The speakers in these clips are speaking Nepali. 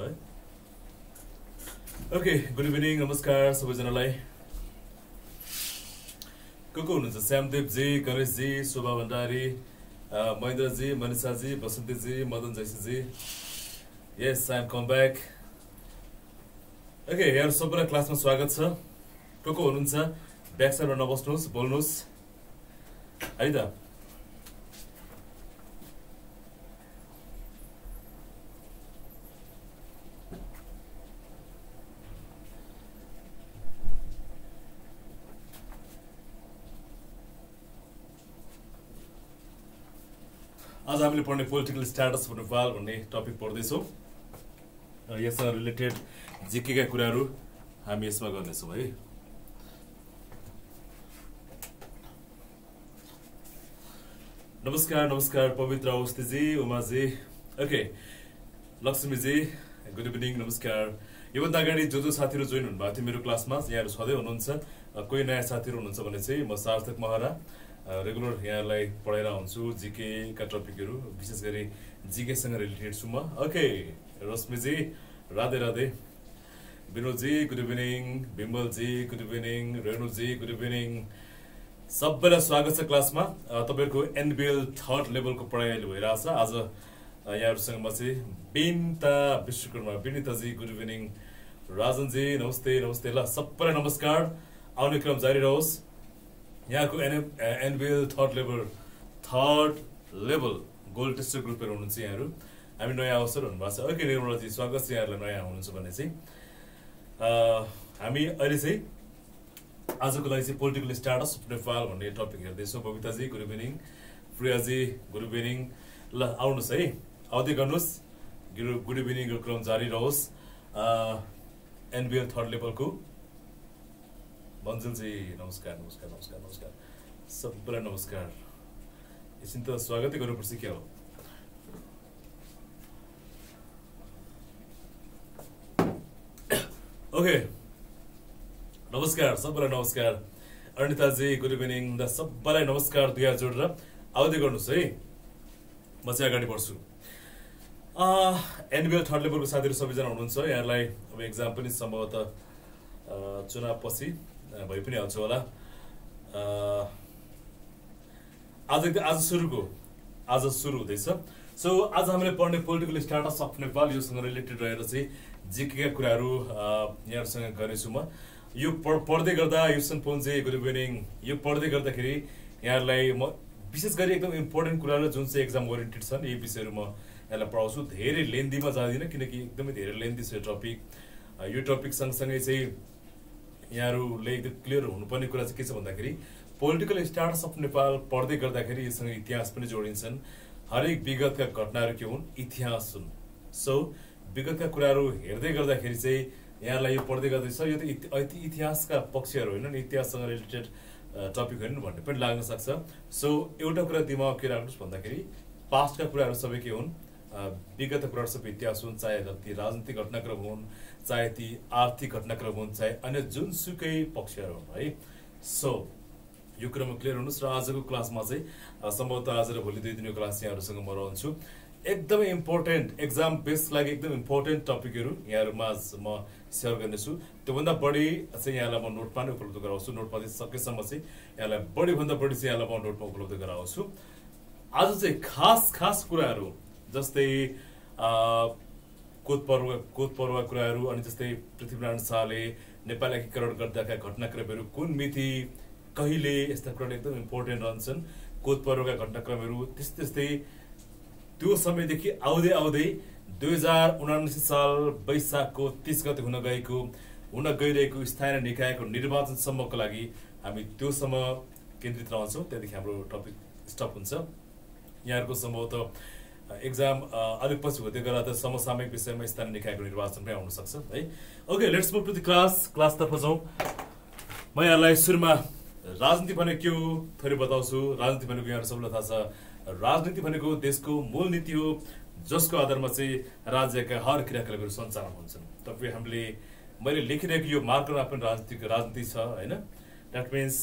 भयो ओके गुड इभिनिङ नमस्कार सबैजनालाई को को हुनुहुन्छ Shyamdevji Ganeshji Shobha Bhandari Mahendraji Manishaji Basantiji Madan Jaisiji yes I'm come back okay यहाँ सबैलाई क्लासमा स्वागत छ को को हुनुहुन्छ ब्याक साइडमा नबस्नुहोस् बोल्नुहोस् है त हामीले पढ्ने पोलिटिकल स्ट्याटस अफ नेपाल भन्ने टपिक पढ्दैछौँ र यससँग रिलेटेड जिकेका कुराहरू हामी यसमा गर्नेछौँ है नमस्कार नमस्कार Pavitra Awasthiji Umaji okay Laxmiji good evening नमस्कार योभन्दा अगाडि जो जो साथीहरू जोइन हुनुभएको थियो मेरो क्लासमा यहाँहरू सधैँ हुनुहुन्छ कोही नयाँ साथीहरू हुनुहुन्छ भने चाहिँ म सार्थक महरा रेगुलर यहाँहरूलाई पढाएर हुन्छु जिकेका टपिकहरू विशेष गरी जिकेसँग रिलेटेड छु म। Okay Rashmiji Radhe Radhe Vinodji good evening Bimalji good evening Renuji good evening सबैलाई स्वागत छ क्लासमा। तपाईँहरूको एनबिएल थर्ड लेभलको पढाइ अहिले भइरहेछ। आज यहाँहरूसँग म चाहिँ बिनिता विश्वकर्मा विनिताजी गुड इभिनिङ राजनजी नमस्ते नमस्ते ल सबैलाई नमस्कार। आउने क्रम जारी रहोस्। यहाँको N NBL third level third level gold tester ग्रुपहरू हुनुहुन्छ यहाँहरू। हामी नयाँ अवसर हुनुभएको छ। ओके निर्मलाजी स्वागत छ यहाँहरूलाई नयाँ हुनुहुन्छ भने चाहिँ। अ, हामी अहिले चाहिँ आजको लागि चाहिँ पोलिटिकल स्टाटस अफ नेपाल भन्ने topic हेर्दैछौँ। Babitaji good evening Priyaji good evening ल आउनुहोस् है। आउँदै गर्नुहोस्। गुड इभिनिङको क्रम जारी रहोस्। एनबिएल थर्ड लेभलको बन्जलजी नमस्कार नमस्कार नमस्कार नमस्कार। सबैलाई नमस्कार एकछिन त स्वागतै गर्नुपर्छ क्या हो ओके नमस्कार सबैलाई नमस्कार अनिताजी गुड इभिनिङ द सबैलाई नमस्कार दुई हात जोडेर आउँदै गर्नुहोस् है म चाहिँ अगाडि बढ्छु एनबिएल थर्ड लेभलको साथीहरू सबैजना हुनुहुन्छ यहाँहरूलाई अब एक्जाम पनि सम्भवतः चुनावपछि भइ पनि हाल्छ होला आज आज सुरुको आज सुरु हुँदैछ। सो आज हामीले पढ्ने पोलिटिकल स्टाटस अफ नेपाल योसँग रिलेटेड रहेर चाहिँ जिकेका कुराहरू यहाँहरूसँग गर्नेछु म। यो पढ- पढ्दै गर्दा युसन पोन्जे गुड इभिनिङ यो पढ्दै गर्दाखेरि यहाँहरूलाई म विशेष गरी एकदम इम्पोर्टेन्ट कुराहरू जुन चाहिँ एक्जाम ओरिएन्टेड छन् यी विषयहरू म यहाँलाई पढाउँछु। धेरै लेन्दीमा जाँदिनँ किनकि एकदमै धेरै लेन्दी छ यो टपिक यो टपिक सँगसँगै चाहिँ यहाँहरूले एकदम क्लियर हुनुपर्ने कुरा चाहिँ के छ भन्दाखेरि पोलिटिकल स्टार्ट्स अफ नेपाल पढ्दै गर्दाखेरि यससँग इतिहास पनि जोडिन्छन्। हरेक विगतका घटनाहरू के हुन् इतिहास हुन्। सो विगतका कुराहरू हेर्दै गर्दाखेरि चाहिँ यहाँलाई यो पढ्दै गर्दैछ। यो त इतिहासका पक्षहरू होइन इतिहाससँग रिलेटेड टपिक होइन भन्ने पनि लाग्न सक्छ। सो एउटा कुरा दिमाग के राख्नुहोस् भन्दाखेरि पास्टका कुराहरू सबै के हुन्? विगतका कुराहरू सबै इतिहास हुन् चाहे ती राजनीतिक घटनाक्रम हुन् चाहे ती आर्थिक घटनाक्रम हुन् चाहे अन्य जुनसुकै पक्षहरू हुन् है। सो यो कुरामा क्लियर हुनुहोस् र आजको क्लासमा चाहिँ सम्भवतः आज र भोलि दुई दिनको क्लास यहाँहरूसँग म रहन्छु। एकदमै इम्पोर्टेन्ट एक्जाम बेस्ड लागि एकदम इम्पोर्टेन्ट टपिकहरू यहाँहरूमा म सेयर गर्नेछु। त्योभन्दा बढी चाहिँ यहाँलाई म नोटमा नै उपलब्ध गराउँछु। नोटमा चाहिँ सकेसम्म चाहिँ यहाँलाई बढीभन्दा बढी चाहिँ यहाँलाई म नोटमा उपलब्ध गराउँछु। आज चाहिँ खास खास कुराहरू जस्तै कोत पर्व कोत पर्व कुराहरू अनि जस्तै पृथ्वीनारायण शाहले नेपाल एकीकरण गर्दाका घटनाक्रमहरू कुन मिति कहिले यस्ता कुराहरू एकदम इम्पोर्टेन्ट रहन्छन्? कोत पर्वका घटनाक्रमहरू त्यस्तै त्यस्तै त्यो समयदेखि आउँदै आउँदै दुई हजार उनासी साल वैशाखको तिस गते हुन गएको हुन गइरहेको स्थानीय निकायको निर्वाचनसम्मको लागि हामी त्योसम्म केन्द्रित रहन्छौँ। त्यहाँदेखि हाम्रो टपिक स्टप हुन्छ। यहाँहरूको सम्भवतः एक्जाम अलिक पछि हुँदै गर्दा त समसामयिक विषयमा स्थानीय निकायको निर्वाचन पनि आउन सक्छ है? Okay let's move to the class क्लासतर्फ जाउँ। म यहाँलाई सुरुमा राजनीति भनेको के हो थोरै बताउँछु। राजनीति भनेको यहाँहरू सबैलाई थाहा छ। राजनीति भनेको देशको मूल नीति हो जसको आधारमा चाहिँ राज्यका हर क्रियाकलापहरू सञ्चालन हुन्छन्। तपाईँ हामीले मैले लेखिरहेको यो मार्करमा पनि राजनीतिको राजनीति छ होइन? द्याट मिन्स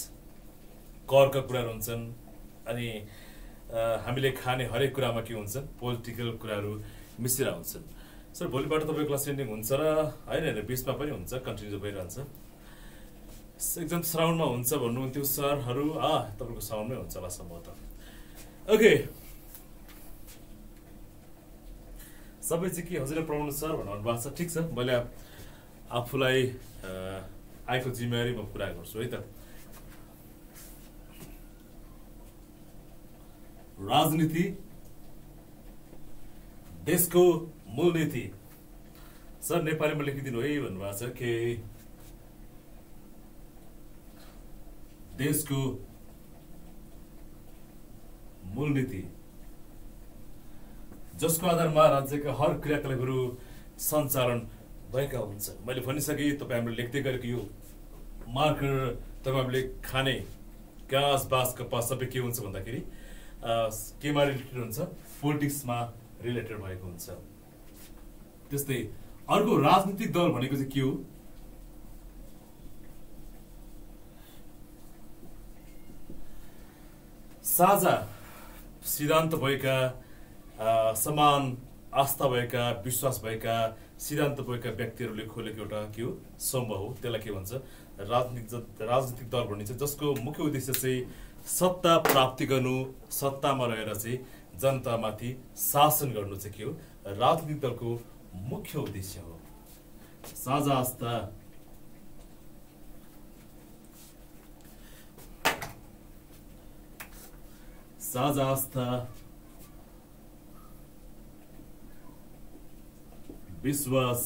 करका कुराहरू हुन्छन् अनि हामीले खाने हरेक कुरामा के हुन्छन्? पोलिटिकल कुराहरू मिसिएर हुन्छन्। सर भोलिबाट तपाईँको क्लास एन्डिङ हुन्छ र होइन होइन बिचमा पनि हुन्छ कन्टिन्यू भइरहन्छ। एकदम श्रावणमा हुन्छ भन्नुहुन्थ्यो सरहरू आ तपाईँको श्रावणमै हुन्छ होला सम्भवतः। ओके सबै चाहिँ के हजुरले पढाउनु सर भन्नु भएको छ? ठिक छ मैले आफूलाई आएको म पुरा गर्छु है त। राजनीति देशको मूलनीति। सर नेपालीमा लेखिदिनु है भन्नुभएको छ के? देशको मूलनीति। जसको आधारमा राज्यका हर क्रियाकलापहरू सञ्चालन भएका हुन्छ मैले भनिसकेँ तपाईँ लेख्दै गरेको यो मार्कर तपाईँहरूले खाने गाँस बाँस कपास सबै के हुन्छ भन्दाखेरि केमा रिलेटेड हुन्छ? पोलिटिक्समा रिलेटेड भएको हुन्छ। त्यस्तै अर्को राजनीतिक दल भनेको चाहिँ के हो? साझा सिद्धान्त भएका समान आस्था भएका विश्वास भएका सिद्धान्त भएका व्यक्तिहरूले खोलेको एउटा के हो? समूह हो। त्यसलाई के भन्छ? राजनीतिक राजनीतिक दल भनिन्छ जसको मुख्य उद्देश्य चाहिँ सत्ता प्राप्ति गर्नु सत्तामा रहेर चाहिँ जनतामाथि शासन गर्नु चाहिँ के हो? राजनीतिक दलको मुख्य उद्देश्य हो। साझा आस्था साझा आस्था विश्वास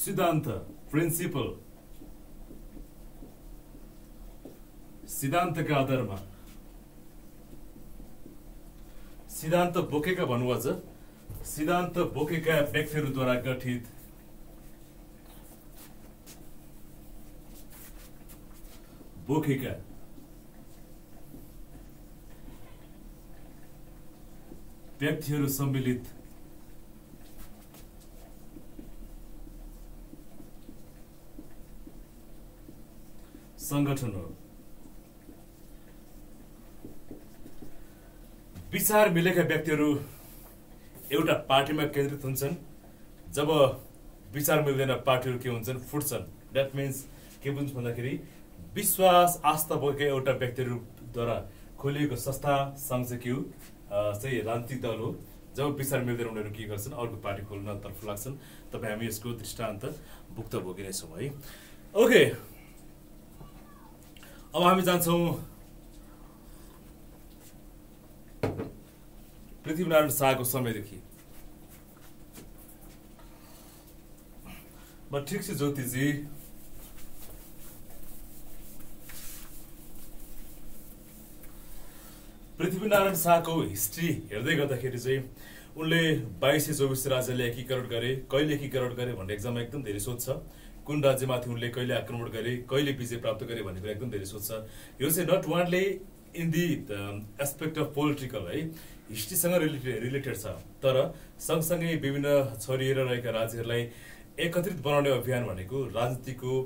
सिद्धान्त प्रिन्सिपल सिद्धान्तका आधारमा सिद्धान्त बोकेका भन्नुभएको सिद्धान्त बोकेका व्यक्तिहरूद्वारा गठित बोकेका व्यक्तिहरू सम्मिलित सङ्गठन हो विचार मिलेका व्यक्तिहरू एउटा पार्टीमा केन्द्रित हुन्छन् जब विचार मिल्दैन पार्टीहरू के हुन्छन् फुट्छन् द्याट मिन्स के बुझ्छ भन्दाखेरि विश्वास आस्था बोकेका एउटा व्यक्तिहरूद्वारा खोलिएको संस्था सङ्घ चाहिँ राजनीतिक दल हो। जब विचार मिल्दैन उनीहरू के गर्छन्? अर्को पार्टी खोल्नतर्फ लाग्छन्। तपाईँ हामी यसको दृष्टान्त भुक्त भोगिनेछौँ है। ओके। अब हामी जान्छौँ पृथ्वीनारायण शाहको समयदेखि। म ठिक छ ज्योतिजी पृथ्वीनारायण शाहको हिस्ट्री हेर्दै गर्दाखेरि चाहिँ उनले बाइस सय चौबिस राज्यले एकीकरण गरे कहिले एकीकरण गरे भन्ने एक्जाममा एकदम धेरै सोध्छ कुन राज्यमाथि उनले कहिले आक्रमण गरे कहिले विजय प्राप्त गरे भन्ने कुरा एकदम धेरै सोध्छ यो चाहिँ not वानले in the aspect of political है हिस्ट्रीसँग रिलेटेड रिलेटेड छ तर सँगसँगै विभिन्न छरिएर रहेका राज्यहरूलाई एकत्रित बनाउने अभियान भनेको राजनीतिको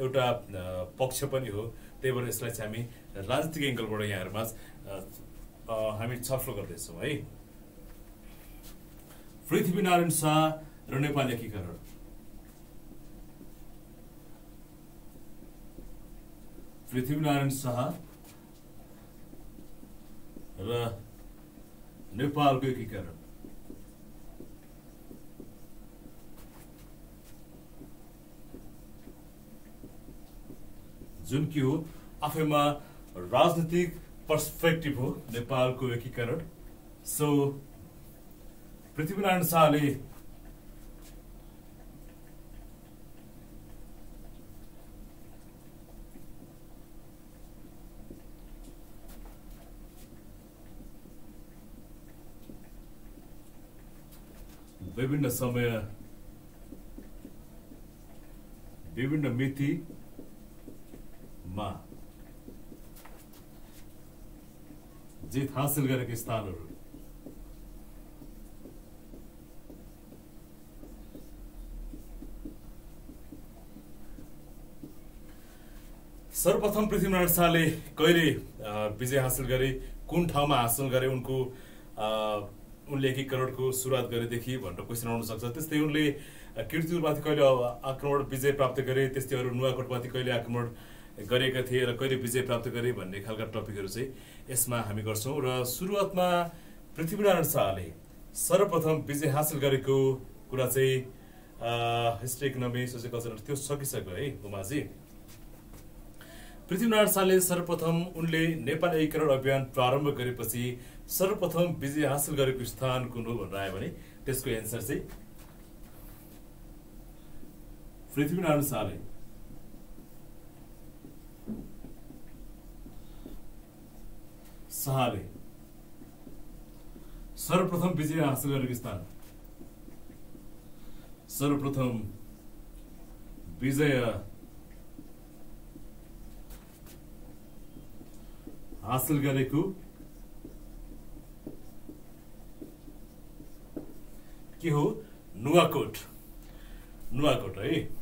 एउटा पक्ष पनि हो। त्यही भएर यसलाई चाहिँ हामी राजनीतिक एङ्गलबाट यहाँहरूमा हामी छलफल गर्दैछौँ है। पृथ्वीनारायण शाह र नेपाल एकीकरण। पृथ्वीनारायण शाह र नेपालको एकीकरण। जुन कि हो आफैमा राजनीतिक पर्सपेक्टिभ हो नेपालको एकीकरण। सो पृथ्वीनारायण शाहले विभिन्न समय विभिन्न मितिमा जित हासिल गरेका स्थानहरू। सर्वप्रथम पृथ्वीनारायण शाहले कहिले विजय हासिल गरे कुन ठाउँमा हासिल गरे उनको उनले एकीकरणको सुरुवात गरेदेखि भनेर क्वेसन आउन सक्छ। त्यस्तै उनले किर्तिपुरमाथि कहिले आक्रमण विजय प्राप्त गरे त्यस्तै अरू नुवाकोटमाथि कहिले आक्रमण गरेका थिए र कहिले विजय प्राप्त गरे भन्ने खालका टपिकहरू चाहिँ यसमा हामी गर्छौँ र सुरुवातमा पृथ्वीनारायण शाहले सर्वप्रथम विजय हासिल गरेको कुरा चाहिँ हिस्ट्री इकोनोमी सोसियल कल्चर त्यो सकिसक्यो है उमाजी पृथ्वीनारायण शाहले सर्वप्रथम उनले नेपाल एकीकरण अभियान प्रारम्भ गरेपछि सर्वप्रथम विजय हासिल गरेको स्थान कुन हो भनेर आयो भने त्यसको एन्सर चाहिँ पृथ्वीनारायण शाहले शाहले सर्वप्रथम विजय हासिल गरेको स्थान। सर्वप्रथम विजय हासिल गरेको के हो? नुवाकोट। नुवाकोट है।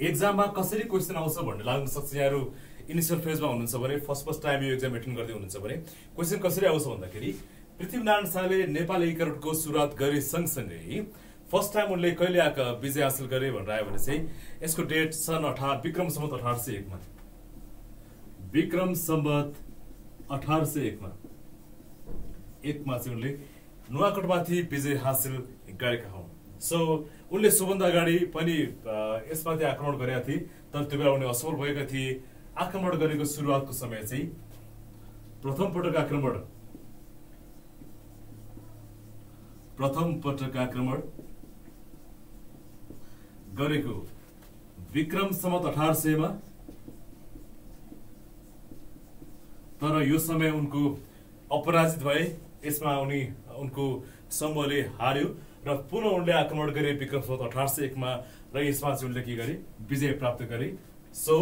एक्जाममा कसरी क्वेसन आउँछ भन्ने लाग्न सक्छ यहाँहरू। इनिसियल फेजमा हुनुहुन्छ भने फर्स्ट फर्स्ट टाइम यो एक्जाम एटेन्ड गर्दै हुनुहुन्छ भने क्वेसन कसरी आउँछ भन्दाखेरि पृथ्वीनारायण शाहले नेपाल एकीकरणको सुरुवात गरे सँगसँगै फर्स्ट टाइम उनले कहिले आएको विजय हासिल गरे भनेर आयो भने चाहिँ यसको डेट सन् अठार विक्रम सम्बत अठार सय एकमा। विक्रम सम्बत अठार सय एकमा। एकमा चाहिँ उनले नुवाकोटमाथि विजय हासिल गरेका हुन्। सो उनले सोभन्दा अगाडि पनि यसमाथि आक्रमण गरेका थिए तर त्यो बेला उनी असफल भएका थिए। आक्रमण गरेको सुरुवातको समय चाहिँ प्रथम पटक आक्रमण। प्रथम पटक आक्रमण गरेको विक्रम सम्मत अठार सयमा। तर यो समय उनको अपराजित भए यसमा उनी उनको समूहले हार्यो। र पुनः उनले आक्रमण गरे विक्रम सम्मत अठार सय एकमा र यसमा चाहिँ उनले के गरे? विजय प्राप्त गरे। सो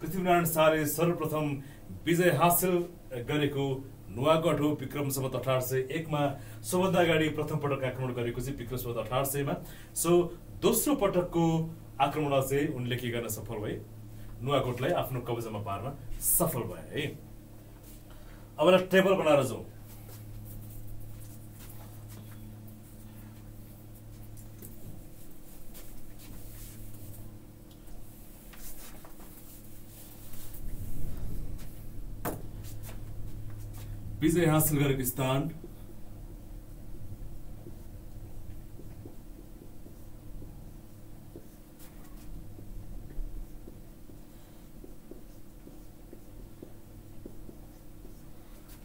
पृथ्वीनारायण शाहले सर्वप्रथम विजय हासिल गरेको नुवागढ हो विक्रम सम्मत अठार सय एकमा। सोभन्दा अगाडि प्रथम पटक आक्रमण गरेको चाहिँ विक्रम सम्मत अठार सयमा। सो दोस्रो पटकको आक्रमणमा चाहिँ उनले के गर्न सफल भए? नुवाकोटलाई आफ्नो कब्जामा पार्न सफल भए है। अब टेबल बनाएर जाउँ। विजय हासिल गरेको स्थान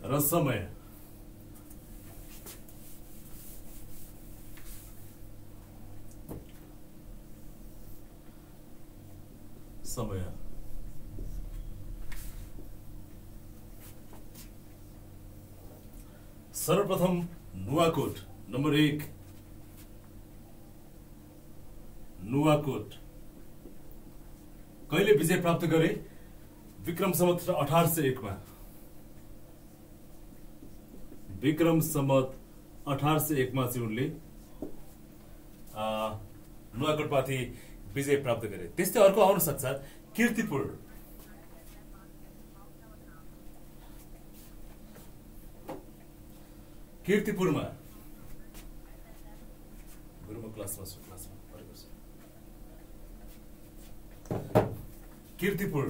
र समय समय सर्वप्रथम नुवाकोट नम्बर एक. नुवाकोट. कहिले विजय प्राप्त गरे? विक्रम सम्वत अठार सय एकमा विक्रम सम्मत अठार सय एकमा चाहिँ उनले नुवाकोटमाथि विजय प्राप्त गरे। त्यस्तै अर्को आउन सक्छ किर्तिपुर। किर्तिपुरमा गुरुमा क्लासमा छु क्लासमा पढेको छु किर्तिपुर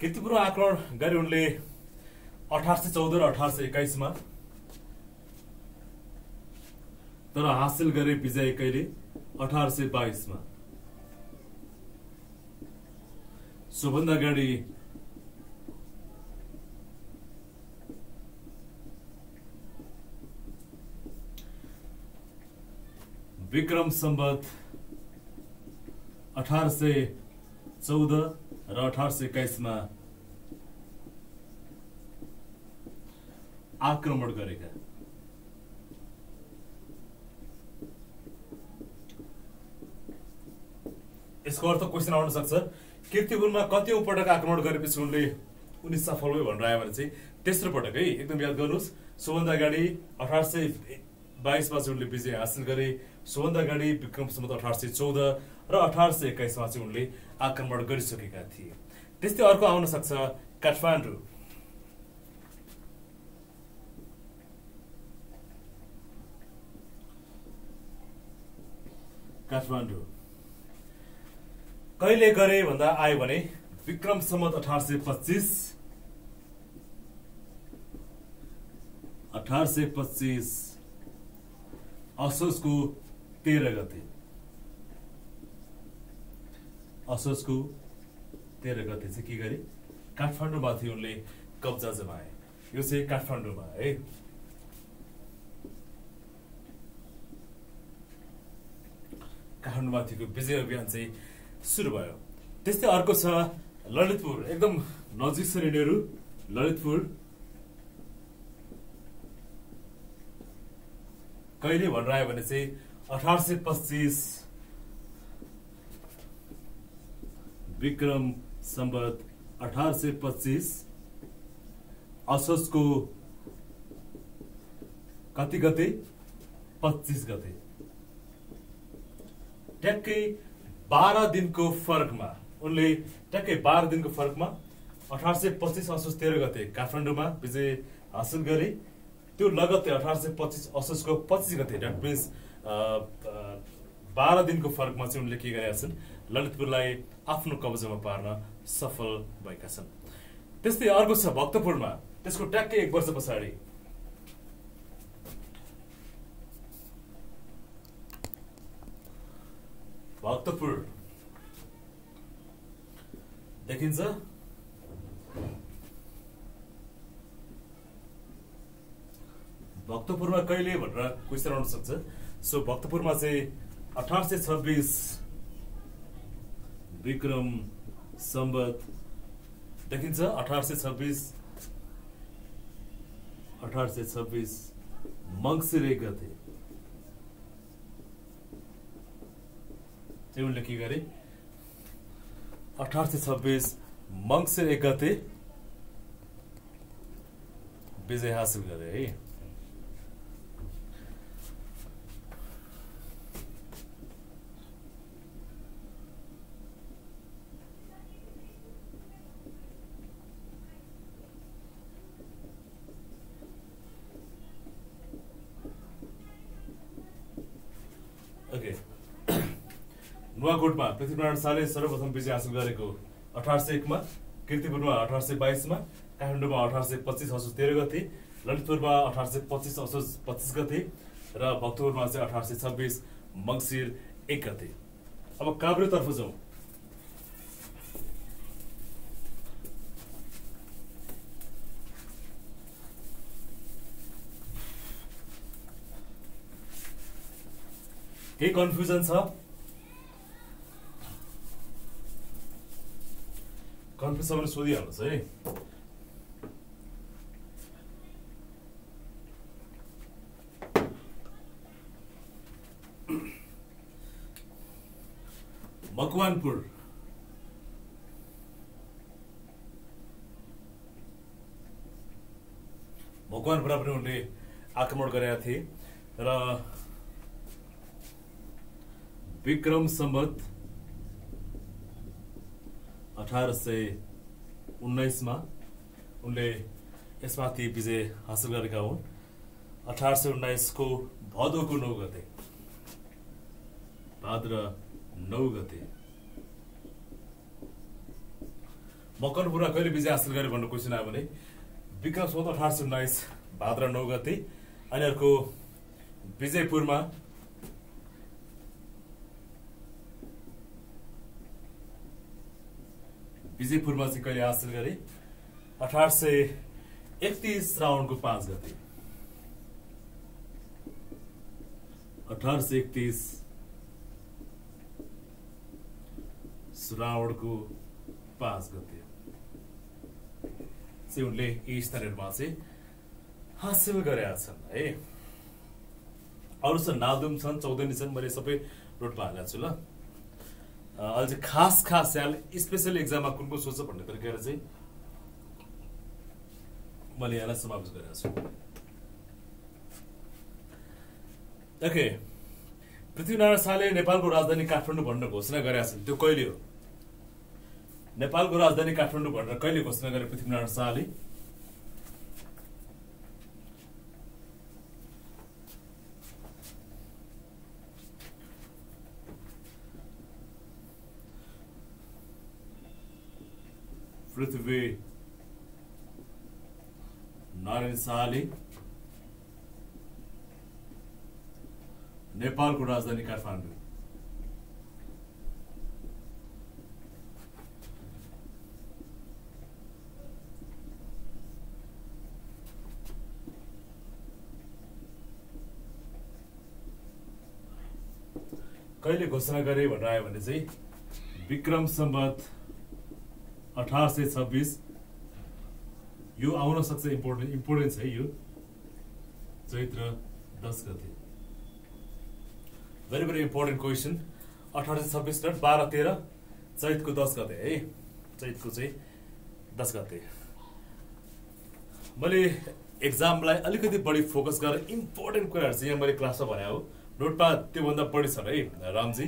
किर्तिपुरमा आक्रमण गरे उनले अठार सय चौध र अठार सय एक्काइसमा तर हासिल गरे विजय कहिले? अठार सय बाइसमा। अगाडि विक्रम संबत अठार सय चौध र अठार सय एक्काइसमा आक्रमण गरेका। यसको अर्थ क्वेसन आउन सक्छ। किर्तिपुरमा कति पटक आक्रमण गरेपछि उनले उनी सफल भयो भनेर आयो भने चाहिँ तेस्रो पटक है। एकदम याद गर्नुहोस् सोभन्दा अगाडि अठार सय बाइसमा चाहिँ उनले विजय हासिल गरे। सोभन्दा अगाडि विक्रम सम्मत अठार सय चौध र अठार सय एक्काइसमा चाहिँ उनले आक्रमण गरिसकेका थिए। त्यस्तै अर्को आउन सक्छ काठमाडौँ। काठमाडौँ। कहिले गरे भन्दा आयो भने विक्रम सम्मत अठार सय पच्चिस अठार सय पच्चिस असोजको तेह्र गते। असोजको तेह्र गते चाहिँ के गरे? काठमाडौँमाथि उनले कब्जा जमाए। यो चाहिँ काठमाडौँमा है? काठमाडौँमाथिको विजय अभियान चाहिँ सुरु भयो। त्यस्तै अर्को छ ललितपुर। एकदम नजिक छ यिनीहरू ललितपुर। कहिले भनेर आयो भने चाहिँ अठार सय पच्चिस। विक्रम सम्बत अठार सय पच्चिस। असोजको कति गते? पच्चिस गते। ट्याक्कै बाह्र दिनको फरकमा उनले ट्याक्कै बाह्र दिनको फरकमा अठार सय पच्चिस असोज तेह्र गते काठमाडौँमा विजय हासिल गरे। त्यो लगत्तै अठार सय पच्चिस असोजको पच्चिस गते द्याट मिन्स बाह्र दिनको फरकमा चाहिँ उनले के गरेका छन् ललितपुरलाई आफ्नो कब्जामा पार्न सफल भएका छन्। त्यस्तै अर्को छ भक्तपुरमा। त्यसको ट्याक्कै एक वर्ष पछाडि भक्तपुर देखिन्छ भक्तपुरमा कहिले भनेर क्वेसन आउन सक्छ सो भक्तपुरमा चाहिँ अठार सय छब्बिस विक्रम सम्बत देखिन्छ अठार सय छब्बिस अठार सय छब्बिस मङ्सिर गते चाहिँ उनले के गरे? अठार सय छब्बिस मङ्सिर एक गते विजय हासिल गरे है ओके नुवाकोटमा पृथ्वीनारायण शाहले सर्वप्रथम विजय हासिल गरेको अठार सय एकमा किर्तिपुरमा अठार सय बाइसमा काठमाडौँमा अठार सय पच्चिस असोज तेह्र गते ललितपुरमा अठार सय पच्चिस असोज पच्चिस गते र भक्तपुरमा चाहिँ अठार सय छब्बिस मङ्सिर एक गते। अब काभ्रेतर्फ जाउँ। केही कन्फ्युजन छ? कन्फ्युज भने सोधिहाल्नुहोस् है मकवानपुर मकवानपुरमा पनि उनले आक्रमण गरेका थिए र विक्रम सम्बत अठार सय उन्नाइसमा उनले यसमाथि विजय हासिल गरेका हुन्। अठार सय उन्नाइसको भदौको नौ गते। भाद्र नौ गते। मकनपुरमा कहिले विजय हासिल गरे भन्ने क्वेसन आयो भने विक्रम सम्बत अठार सय उन्नाइस भाद्र नौ गते। अनि अर्को विजयपुरमा विजयपुरमा चाहिँ कहिले हासिल गरे अठार सय एकतिस राउन्डको पाँच गते अठार सय एकतिस श्रावणको पाँच गते चाहिँ उनले यी स्थानहरूमा चाहिँ हासिल गरेका छन् है अरू छन् नादुम छन् चौधनी छन् मैले सबै नोटमा हालेको छु ल अहिले खास खास यहाँ स्पेसल एक्जाममा कुन कुन सोध्छ भन्ने तरिकाले चाहिँ मैले यहाँलाई समावेश गरेको छु। ओके। पृथ्वीनारायण शाहले नेपालको राजधानी काठमाडौँ भनेर घोषणा गरेका छन्। त्यो कहिले हो? नेपालको राजधानी काठमाडौँ भनेर कहिले घोषणा गरे पृथ्वीनारायण शाहले? पृथ्वी नारायण शाहले नेपालको राजधानी काठमाडौँ कहिले घोषणा गरे भनेर आयो भने चाहिँ विक्रम सम्बत अठार सय छब्बिस। यो आउन सक्छ इम्पोर्टेन्ट इम्पोर्टेन्ट छ है यो। चैत्र दस गते। भेरी भेरी इम्पोर्टेन्ट क्वेसन अठार सय छब्बिस र बाह्र तेह्र चैतको दस गते है। चैतको चाहिँ दस गते। मैले एक्जामलाई अलिकति बढी फोकस गरेर इम्पोर्टेन्ट कुराहरू चाहिँ यहाँ मैले क्लासमा भने हो। नोटमा त्योभन्दा बढी छ है रामजी।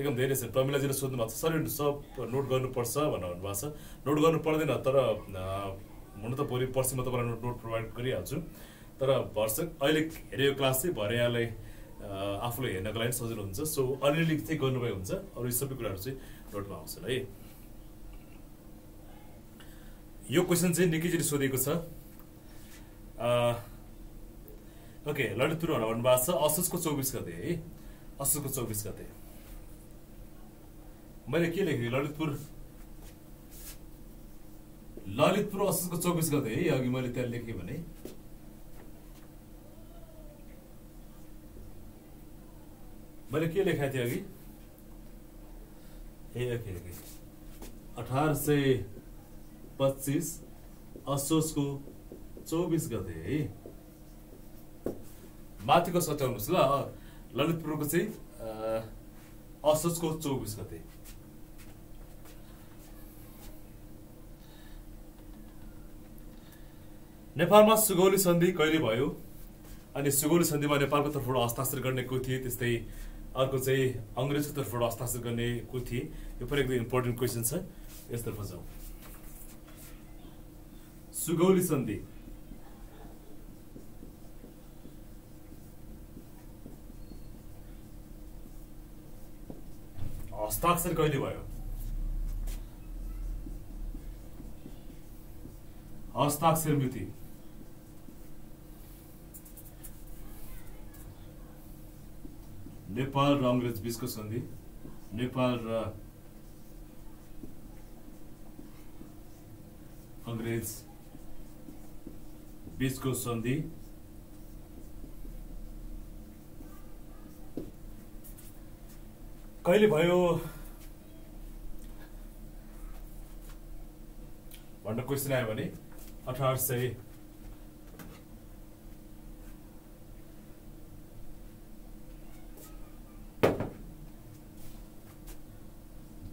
एकदम धेरै छ। प्रमिलाजीले सोध्नु भएको छ सर सब नोट गर्नुपर्छ भनेर भन्नुभएको छ। नोट गर्नु पर्दैन तर हुनु त भोलि पर्सि म तपाईँलाई नोट नोट प्रोभाइड गरिहाल्छु। तर भर्सक अहिले हेरेको क्लास चाहिँ भरे यहाँलाई आफूलाई हेर्नको लागि सजिलो हुन्छ। सो अलिअलि चाहिँ गर्नुभयो हुन्छ। अरू यो सबै कुराहरू चाहिँ नोटमा आउँछन् है। यो क्वेसन चाहिँ निकै सोधेको छ। ओके ललितपुर भन्नुभएको छ असोजको चौबिस गते है। असोजको चौबिस गते। मैले के लेखेँ? ललितपुर। ललितपुर असोजको चौबिस गते है अघि मैले त्यहाँ लेखेँ भने। मैले के लेखाएको थिएँ अघि? ए ओके ओके। अठार सय पच्चिस असोजको चौबिस गते है। माथिको सच्याउनुहोस् ल। ललितपुरको चाहिँ असोजको चौबिस गते। नेपालमा सुगौली सन्धि कहिले भयो? अनि सुगौली सन्धिमा नेपालको तर्फबाट हस्ताक्षर गर्ने को थिए? त्यस्तै अर्को चाहिँ अङ्ग्रेजको तर्फबाट हस्ताक्षर गर्ने को थिए? यो पनि एकदम इम्पोर्टेन्ट क्वेसन छ। यसतर्फ जाउँ। सुगौली सन्धि। हस्ताक्षर कहिले भयो? हस्ताक्षर मिति। नेपाल र अङ्ग्रेज बिचको सन्धि। नेपाल र अङ्ग्रेज बिचको सन्धि। कहिले भयो? भनेर क्वेसन आयो भने अठार सय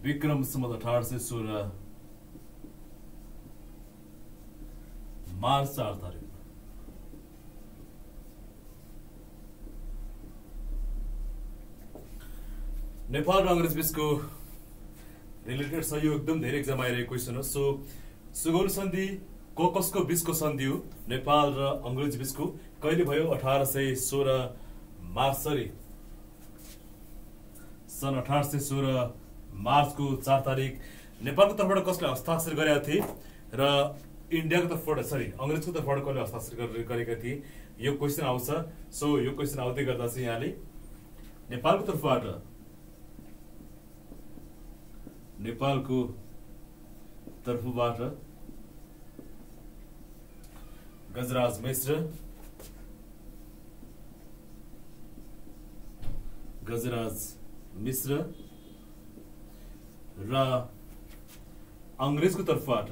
विक्रम सम्मत अठार सय सोह्र मार्च चार तारिक नेपाल र अङ्ग्रेज बिचको रिलेटेड यो एकदम धेरै एक्जाम आइरहेको क्वेसन हो सो सुगौल सन्धि को कसको बिचको सन्धि हो नेपाल र अङ्ग्रेज बिचको कहिले भयो अठार सय सोह्र मार्च सरी सन् अठार सय सोह्र मार्चको चार तारिक नेपालको तर्फबाट कसले हस्ताक्षर गरेका थिए र इन्डियाको तर्फबाट सरी अङ्ग्रेजको तर्फबाट कसले हस्ताक्षर गरेका थिए। यो क्वेसन आउँछ। सो यो क्वेसन आउँदै गर्दा चाहिँ यहाँले नेपालको तर्फबाट नेपालको तर्फबाट गजराज मिश्र गजराज मिश्र र अङ्ग्रेजको तर्फबाट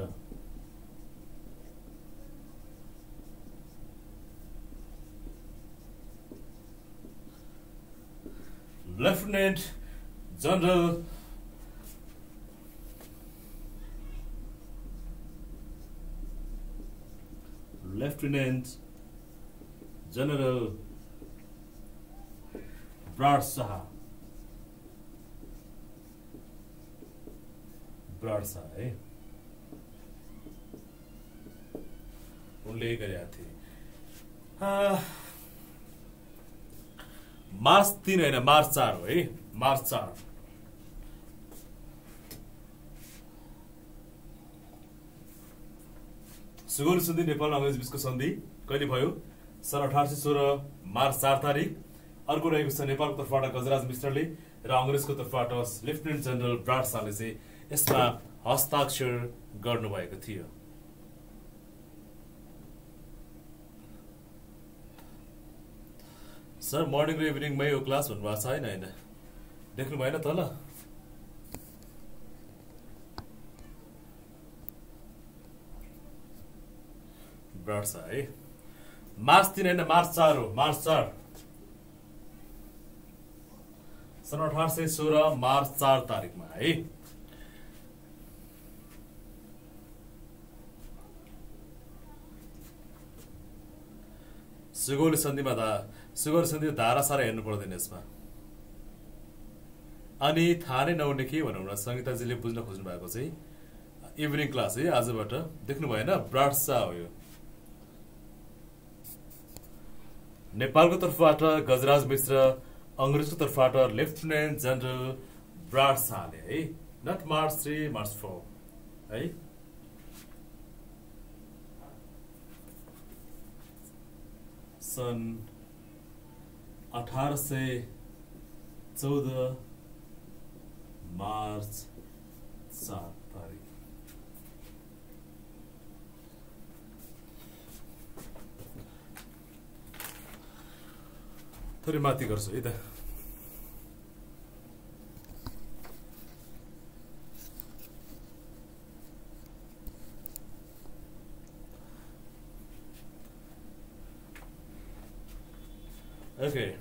lieutenant general lieutenant general Bradshaw Bradshaw है। उनले गरेका थिए। मार्च तिन होइन मार्च चार हो है। मार्च चार। सुगौली सन्धि नेपाल अङ्ग्रेज बिचको सन्धि। कहिले भयो? सन् अठार सय सोह्र मार्च चार तारिक। अर्को रहेको छ नेपालको तर्फबाट गजराज मिश्रले र अङ्ग्रेजको तर्फबाट लेफ्टिनेन्ट जेनरल ब्राड शाहले चाहिँ यसमा हस्ताक्षर गर्नुभएको थियो। सर मर्निङ र इभिनिङमै यो क्लास भन्नुभएको छ होइन। होइन देख्नु भएन तल ब्राड शाह है। मार्च तिन होइन मार्च चार हो मार्च चार। सन् अठार सय सोह्र मार्च चार तारिकमा है। सुगौली सन्धिमा धा सुगौली सन्धि धारा सारा हेर्नु पर्दैन यसमा अनि थाहा नै नहुने के भनौँ न सङ्गीताजीले बुझ्न खोज्नु भएको चाहिँ इभिनिङ क्लास है आजबाट देख्नु भएन ब्राड्सा हो यो नेपालको तर्फबाट गजराज मिश्र अङ्ग्रेजको तर्फबाट लेफ्टिनेन्ट जेनरल ब्राड शाहले है not March three March four है सन् अठार सय चौध मार्च सात तारिक थोरै माथि गर्छु है त। Okay.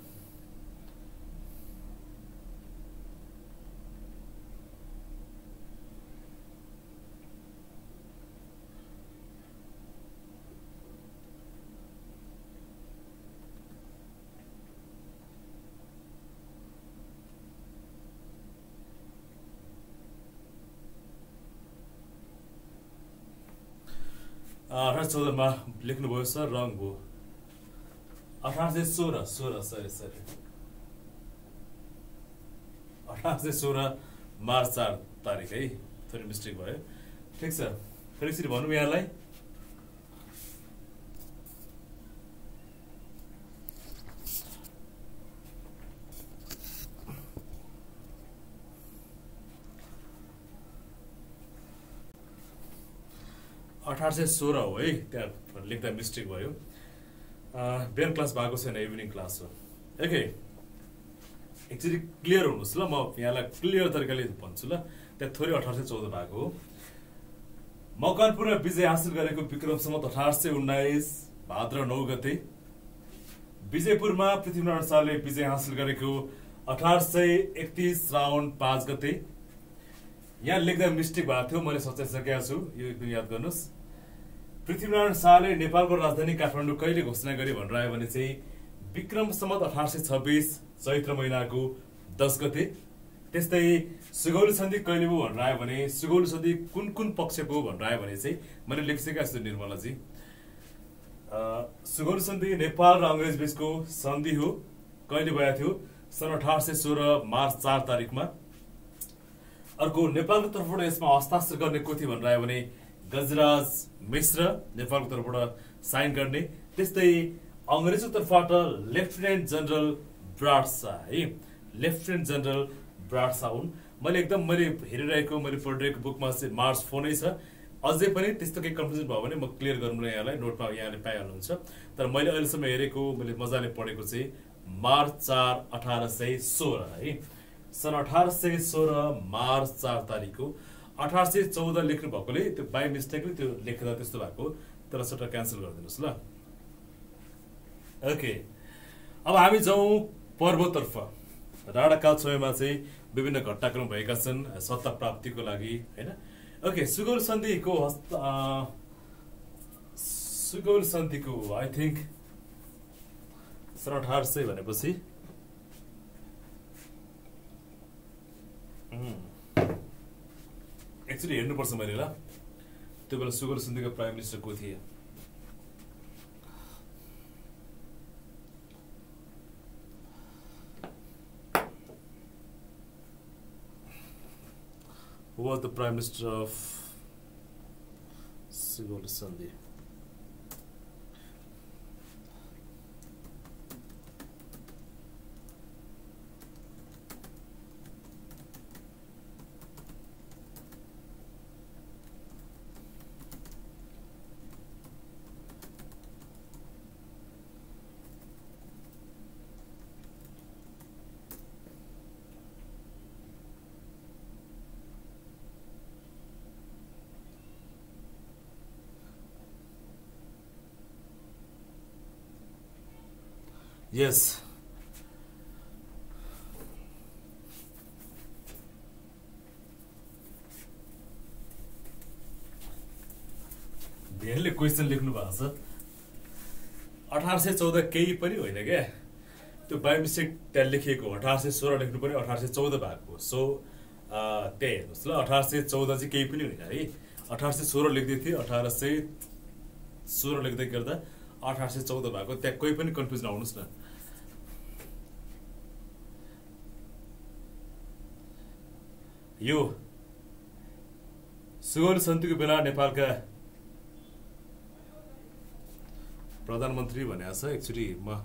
अठार चौधमा लेख्नुभयो सर रङ भयो अठार सय सोह्र सोह्र सरी सरी अठार सय सोह्र मार्च चार तारिक है थोरै मिस्टेक भयो ठिक छ फेरि एकचोटि भनौँ यहाँलाई अठार सय सोह्र हो है त्यहाँ लेख्दा मिस्टेक भयो बिहान क्लास भएको छैन इभिनिङ क्लास हो ओके एक्चुली क्लियर हुनुहोस् ल म यहाँलाई क्लियर तरिकाले भन्छु ल त्यहाँ थोरै अठार सय चौध भएको हो मकनपुरमा विजय हासिल गरेको विक्रम सम्मत अठार सय उन्नाइस भाद्र नौ गते विजयपुरमा पृथ्वीनारायण शाहले विजय हासिल गरेको अठार सय एकतिस राउन्ड पाँच गते यहाँ लेख्दा मिस्टेक भएको थियो मैले सचाइसकेको छु यो एकदम याद गर्नुहोस् पृथ्वीनारायण शाहले नेपालको राजधानी काठमाडौँ कहिले घोषणा गरे भनेर आयो भने चाहिँ विक्रम सम्मत अठार सय छब्बिस चैत्र महिनाको दस गते। त्यस्तै सुगौली सन्धि कहिले भयो भनेर आयो भने सुगौली सन्धि कुन कुन पक्षको भनेर आयो भने चाहिँ मैले लेखिसकेको छु निर्मलाजी। सुगौली सन्धि नेपाल र अङ्ग्रेज बिचको सन्धि हो कहिले भएको थियो? सन् अठार सय सोह्र मार्च चार तारिकमा अर्को नेपालको तर्फबाट यसमा हस्ताक्षर गर्ने को थियो भनेर आयो भने गजराज मिश्र नेपालको तर्फबाट साइन गर्ने। त्यस्तै अङ्ग्रेजको तर्फबाट लेफ्टिनेन्ट जेनरल ब्राड शाह है? लेफ्टिनेन्ट जेनरल ब्राड शाह हुन्। मैले एकदम मैले हेरिरहेको मैले पढिरहेको बुकमा चाहिँ मार्च फोनै छ। अझै पनि त्यस्तो केही कन्फ्युजन भयो भने म क्लियर गरौँ न यहाँलाई नोटमा यहाँले पाइहाल्नुहुन्छ। तर मैले अहिलेसम्म हेरेको मैले मजाले पढेको चाहिँ मार्च चार अठार सय सोह्र है? सन् अठार सय सोह्र मार्च चार तारिकको अठार सय चौध लेख्नु भएकोले त्यो बाई मिस्टेकले त्यो लेख्दा त्यस्तो भएको तर सट्टा क्यान्सल गरिदिनुहोस् ल। ओके। अब हामी जाउँ पर्वतर्फ। राणाकाल समयमा चाहिँ विभिन्न घटनाक्रम भएका छन् सत्ता प्राप्तिको लागि होइन? ओके सुगौल सन्धिको हस्त सुगौल सन्धिको आई थिङ्क सन् अठार सय भनेपछि एक्चुली हेर्नुपर्छ मैले ल त्यो बेला सुगर सिन्धुका प्राइम मिनिस्टर को थिए Who was the Prime Minister of Sigol Sandhi? Yes. धेरैले क्वेसन लेख्नु भएको छ। अठार सय चौध केही पनि होइन क्या? त्यो बाई मिस्टेक त्यहाँ लेखिएको अठार सय सोह्र लेख्नु पर्यो अठार सय चौध भएको सो त्यहाँ हेर्नुहोस् ल। अठार सय चौध चाहिँ केही पनि होइन है। अठार सय सोह्र लेख्दै थिएँ। अठार सय सोह्र लेख्दै गर्दा अठार सय चौध भएको। त्यहाँ कोही पनि कन्फ्युज नहुनुहोस् न। यो सुगौल सन्तिको बेला नेपालका प्रधानमन्त्री भनेको छ एक्चुली म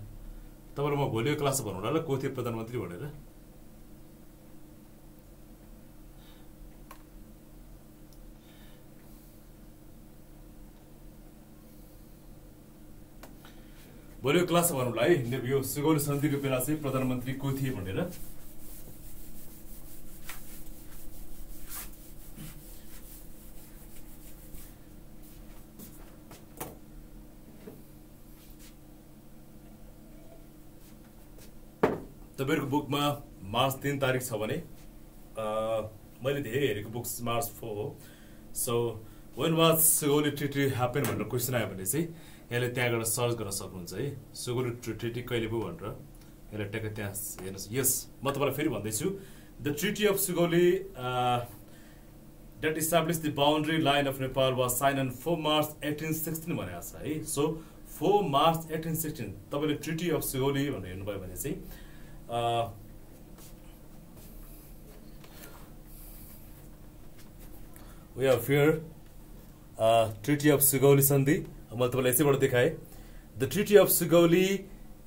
तपाईँलाई म भोलिको क्लास भनौँ ल को थियो प्रधानमन्त्री भनेर? भोलिको क्लास भनौँला है यो सुगौल सन्धिको बेला चाहिँ प्रधानमन्त्री को थिए भनेर? तपाईँहरूको बुकमा मार्च तिन तारिक छ भने मैले धेरै हेरेको बुक्स मार्च फोर हो। So when was Sugauli treaty happen भनेर क्वेसन आयो भने चाहिँ यसले त्यहाँ गएर सर्च गर्न सक्नुहुन्छ है। सुगौली ट्रिटी कहिले पो भनेर यसलाई ट्याक्क त्यहाँ हेर्नुहोस्। यस म तपाईँलाई फेरि भन्दैछु the treaty of Sugauli that establish the boundary line of Nepal was sign on four March eighteen sixteen भनेको छ है। So four March eighteen sixteen तपाईँले ट्रिटी अफ सुगौली भनेर हेर्नुभयो भने चाहिँ have here uh, Treaty of Sugauli Sandhi. मैले तपाईँलाई यसैबाट देखाएँ the treaty of Sugauli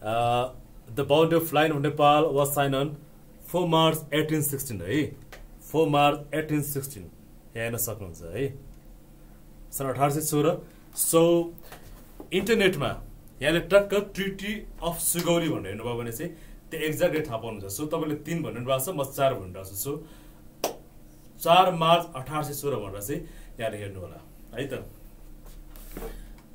the boundary of line of Nepal was sign on four March eighteen sixteen है फोर मार्च एटिन सिक्सटिन यहाँ हेर्न सक्नुहुन्छ है सन् अठार सय सोह्र सो इन्टरनेटमा यहाँले टक्क ट्रिटी अफ सुगौली भनेर हेर्नुभयो भने चाहिँ त्यो एक्ज्याक्टली थाहा पाउनुहुन्छ। सो तपाईँले तिन भनिरहनु भएको छ म चार भनिरहेको छु। सो चार मार्च अठार सय सोह्र भनेर चाहिँ यहाँले हेर्नु होला है त?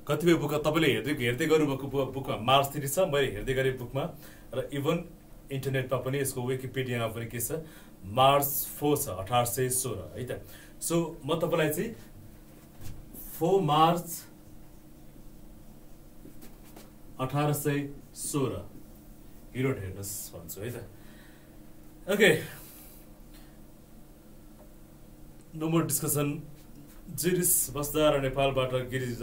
कतिपय बुक तपाईँले हेर्दै हेर्दै गर्नुभएको बुकमा मार्च थ्री छ मैले हेर्दै गरेँ बुकमा। र इभन इन्टरनेटमा पनि यसको विकिपिडियामा पनि के छ मार्च फोर छ अठार सय सोह्र है त? सो म तपाईँलाई चाहिँ फोर मार्च अठार सय सोह्र हिरोट हेर्नुहोस् भन्छु है त। ओके नो मोर डिस्कसन जिरिस बस्दा र नेपालबाट गिरिज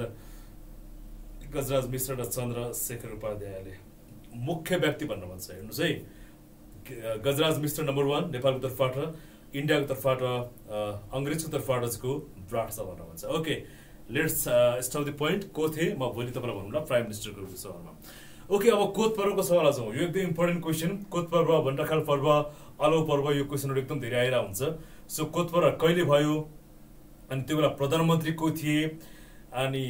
गजराज मिश्र र चन्द्रशेखर उपाध्यायले मुख्य व्यक्ति भन्न मन छ हेर्नुहोस् है गजराज मिश्र नम्बर वान नेपालको तर्फबाट इन्डियाको तर्फबाट अङ्ग्रेजको तर्फबाट चाहिँ ब्राड छ भन्न मन छ okay let's stop the point को थिएँ म भोलि तपाईँलाई भनौँ ल प्राइम मिनिस्टरको विषयमा ओके अब कोत पर्वको सवाल जाउँ यो एकदम इम्पोर्टेन्ट क्वेसन कोत पर्व भण्डाखाल पर्व अलौ पर्व यो क्वेसनहरू एकदम धेरै आइरहेको हुन्छ। सो कोत पर्व कहिले भयो? अनि त्यो बेला प्रधानमन्त्री को थिए? अनि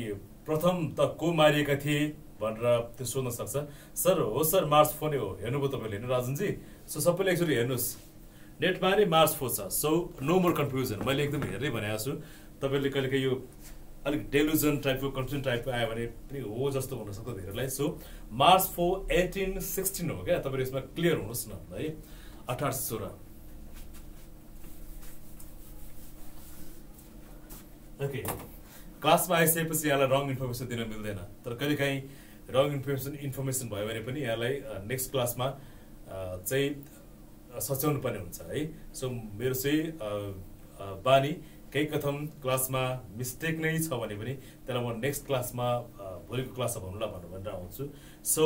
प्रथम त को मारिएका थिए? भनेर त्यो सोध्न सक्छ। सर हो सर मार्च फोर नै हो। हेर्नुभयो तपाईँले हेर्नु राजनजी? सो सबैले एक्चुली हेर्नुहोस्। नेटमा नै मार्च फोर छ। सो नो मोर कन्फ्युजन मैले एकदम हेर्दै भनेको छु। तपाईँले कहिलेकाहीँ यो अलिक डेलुजन टाइपको कन्फ्युजन टाइपको आयो भने पनि हो जस्तो हुनसक्छ धेरैलाई। So March four eighteen sixteen हो क्या? तपाईँले यसमा क्लियर हुनुहोस् न है? अठार सोह्र। ओके क्लासमा आइसकेपछि यहाँलाई रङ इन्फर्मेसन दिन मिल्दैन। तर कहिलेकाहीँ रङ इन्फर्मेसन इन्फर्मेसन भयो भने पनि यहाँलाई नेक्स्ट क्लासमा चाहिँ सच्याउनु पर्ने हुन्छ है? सो मेरो चाहिँ बानी केही कथम क्लासमा मिस्टेक नै छ भने पनि त्यसलाई म नेक्स्ट क्लासमा भोलिको क्लासमा भन्नुला भनेर भनेर आउँछु। सो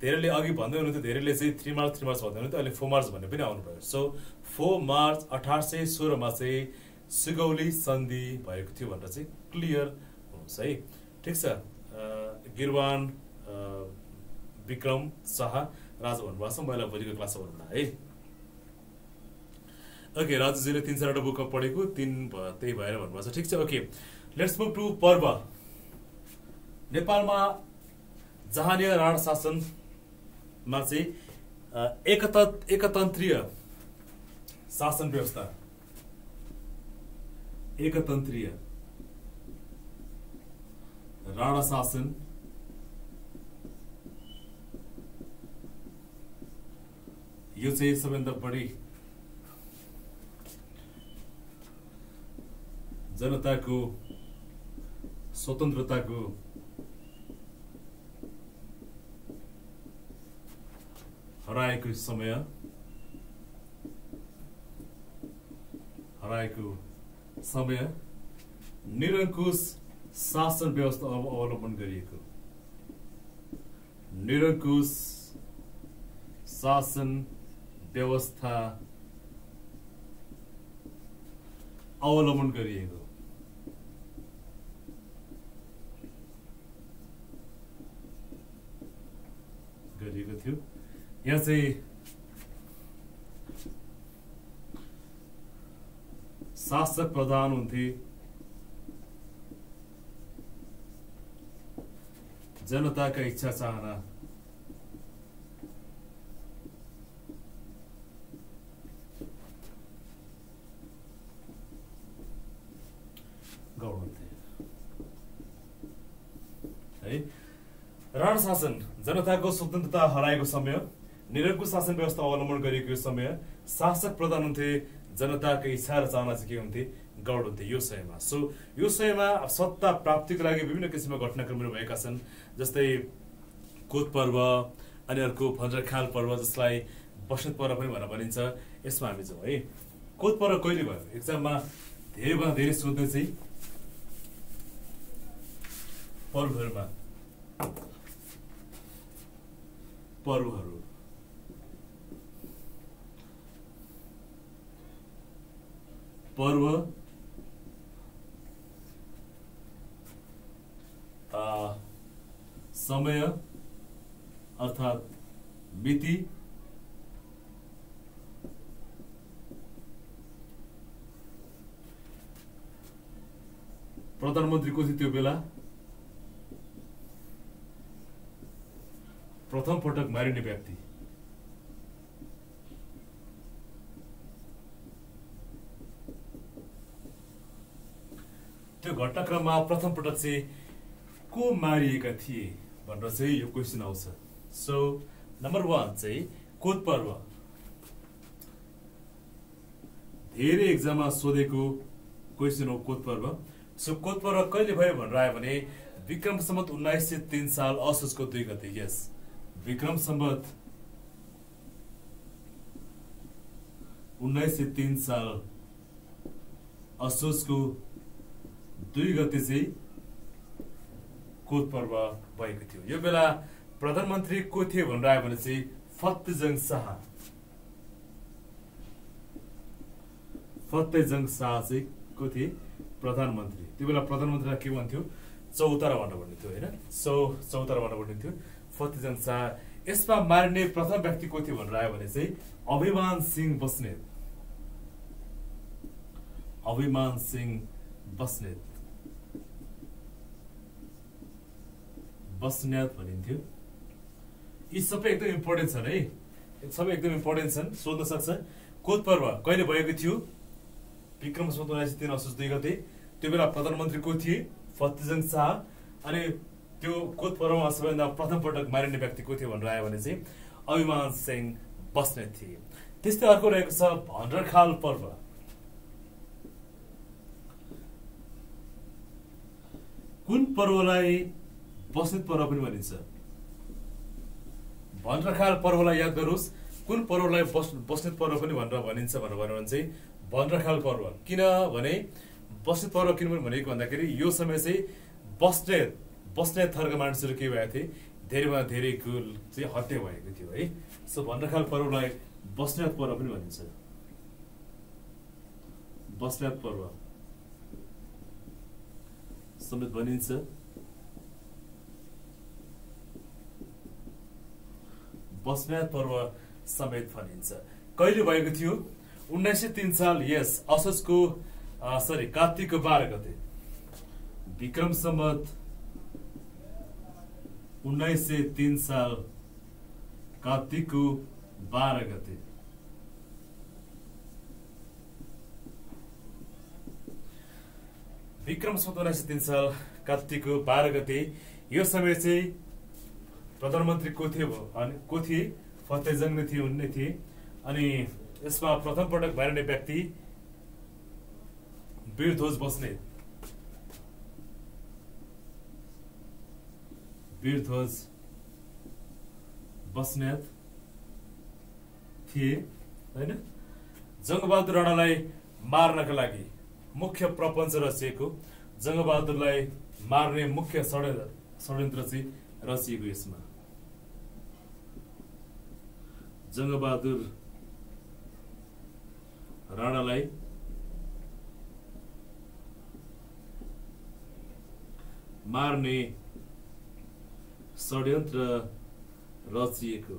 धेरैले अघि भन्दै हुनुहुन्थ्यो धेरैले चाहिँ थ्री मार्च थ्री मार्च भन्दै हुनुहुन्थ्यो अहिले फोर मार्च भन्ने पनि आउनुभयो। सो फोर मार्च अठार सय सोह्रमा चाहिँ सुगौली सन्धि भएको थियो भनेर चाहिँ क्लियर हुनुहोस् है। ठिक छ गिरवान विक्रम शाह राजा भन्नुभएको छ मैले भोलिको क्लासमा भन्नुला है। ओके राजुजीले तिन चारवटा बुक पढेको तिन त्यही भएर भन्नुभएको छ। ठिक छ ओके लेट्स मुभ टु पर्व। नेपालमा जहानीय राणा शासनमा चाहिँ एकत एकतन्त्रीय शासन व्यवस्था। एकतन्त्रीय राणा शासन। यो चाहिँ सबैभन्दा बढी जनताको स्वतन्त्रताको हराएको समय हराएको समय निरङ्कुश शासन व्यवस्था अव- अवलम्बन गरिएको निरङ्कुश शासन व्यवस्था अवलम्बन गरिएको गरिएको थियो। यहाँ चाहिँ शासक प्रधान हुन्थे। जनताका इच्छा चाहना। गौरन्थे है राणा शासन। जनताको स्वतन्त्रता हराएको समय निरङ्कुश शासन व्यवस्था अवलम्बन गरिएको समय शासक प्रधान हुन्थे जनताको इच्छा र चाहना चाहिँ के हुन्थे? गौड हुन्थे। यो समयमा सो यो समयमा सत्ता प्राप्तिको लागि विभिन्न किसिमका घटनाक्रमहरू भएका छन् जस्तै कोत पर्व अनि अर्को भन्द्रखाल पर्व जसलाई बसन्त पर्व पनि भनेर भनिन्छ। यसमा हामी जाउँ है। कोत पर्व कहिले भयो? एक्जाममा धेरैभन्दा धेरै सोध्ने चाहिँ पर्वहरूमा। पर्वहरू। पर्व समय अर्थात् मिति प्रधानमन्त्री को थियो त्यो बेला प्रथम पटक मारिने व्यक्ति। त्यो घटनाक्रममा प्रथम पटक चाहिँ को मारिएका थिए भनेर चाहिँ यो क्वेसन आउँछ। सो नम्बर वान चाहिँ कोत पर्व। धेरै एक्जाममा सोधेको क्वेसन हो कोत पर्व। सो कोत पर्व कहिले भयो भनेर आयो भने विक्रम सम्बत उन्नाइस सय तिन साल असोजको दुई गते यस विक्रम सम्बत उन्नाइस सय तिन साल असोजको दुई गते चाहिँ कोत पर्व भएको थियो। यो बेला प्रधानमन्त्री को थियो भनेर आयो भने चाहिँ फतेजङ शाह। फतेजङ शाह चाहिँ को थिए? प्रधानमन्त्री। त्यो बेला प्रधानमन्त्रीलाई के भन्थ्यो? चौतारा भनेर भन्ने थियो होइन? सो चौतारा भनेर भन्ने थियो। फतेजङ शाह यसमा मारिने प्रथम व्यक्ति को थियो भनेर आयो भने चाहिँ अभिमान सिंह बस्नेत। अभिमान सिंह बस्नेत। बस्नेत भनिन्थ्यो। यी सबै एकदम इम्पोर्टेन्ट छन् है। सबै एकदम इम्पोर्टेन्ट छन् सोध्न सक्छ। कोत पर्व कहिले भएको थियो? विक्रम सम्वत उन्नाइस सय तिन असोज दुई गते। त्यो बेला प्रधानमन्त्री को थिए? फतेजङ शाह। अनि त्यो कोत पर्वमा सबैभन्दा प्रथम पटक मारिने व्यक्ति को थियो भनेर आयो भने चाहिँ अभिमान सिंह बस्नेत थिए। त्यस्तै अर्को रहेको छ भन्द्रखाल पर्व। कुन पर्वलाई बस्नेत पर्व पनि भनिन्छ? भन्द्रखाल पर्वलाई याद गरोस्। कुन पर्वलाई बस बस्नेत पर्व पनि भनेर भनिन्छ भनेर भन्यो भने चाहिँ भन्द्रखाल पर्व। किनभने बस्नेत पर्व किन भनेको भन्दाखेरि यो समय चाहिँ बस्नेत बस्नेत थरका मानिसहरू के भएको थिए। धेरैमा धेरैको चाहिँ हत्या भएको थियो है। सो भन्नखाल पर्वलाई बस्नेत पर्व पनि भनिन्छ। बस्नेत पर्व। समेत भनिन्छ बस्नेत पर्व समेत भनिन्छ। कहिले भएको थियो? उन्नाइस सय तिन साल यस असोजको सरी कार्तिकको बाह्र गते। विक्रम सम्मत उन्नाइस सय तिन साल कार्तिकको बाह्र गते विक्रम सम्मत उन्नाइस सय तिन साल कार्तिकको बाह्र गते यो समय चाहिँ प्रधानमन्त्री को अनि को थिए? फतेजङ नै थिए उनले थिए। अनि यसमा प्रथम पटक भइरहने व्यक्ति वीरध्वज बस्ने। वीरध्वज बस्नेत थिए होइन? जङ्गबहादुर राणालाई मार्नका लागि मुख्य प्रपञ्च रचिएको जङ्गबहादुरलाई मार्ने मुख्य षड्यन्त्र षड्यन्त्र चाहिँ रचिएको यसमा। जङ्गबहादुर राणालाई मार्ने षड्यन्त्र रचिएको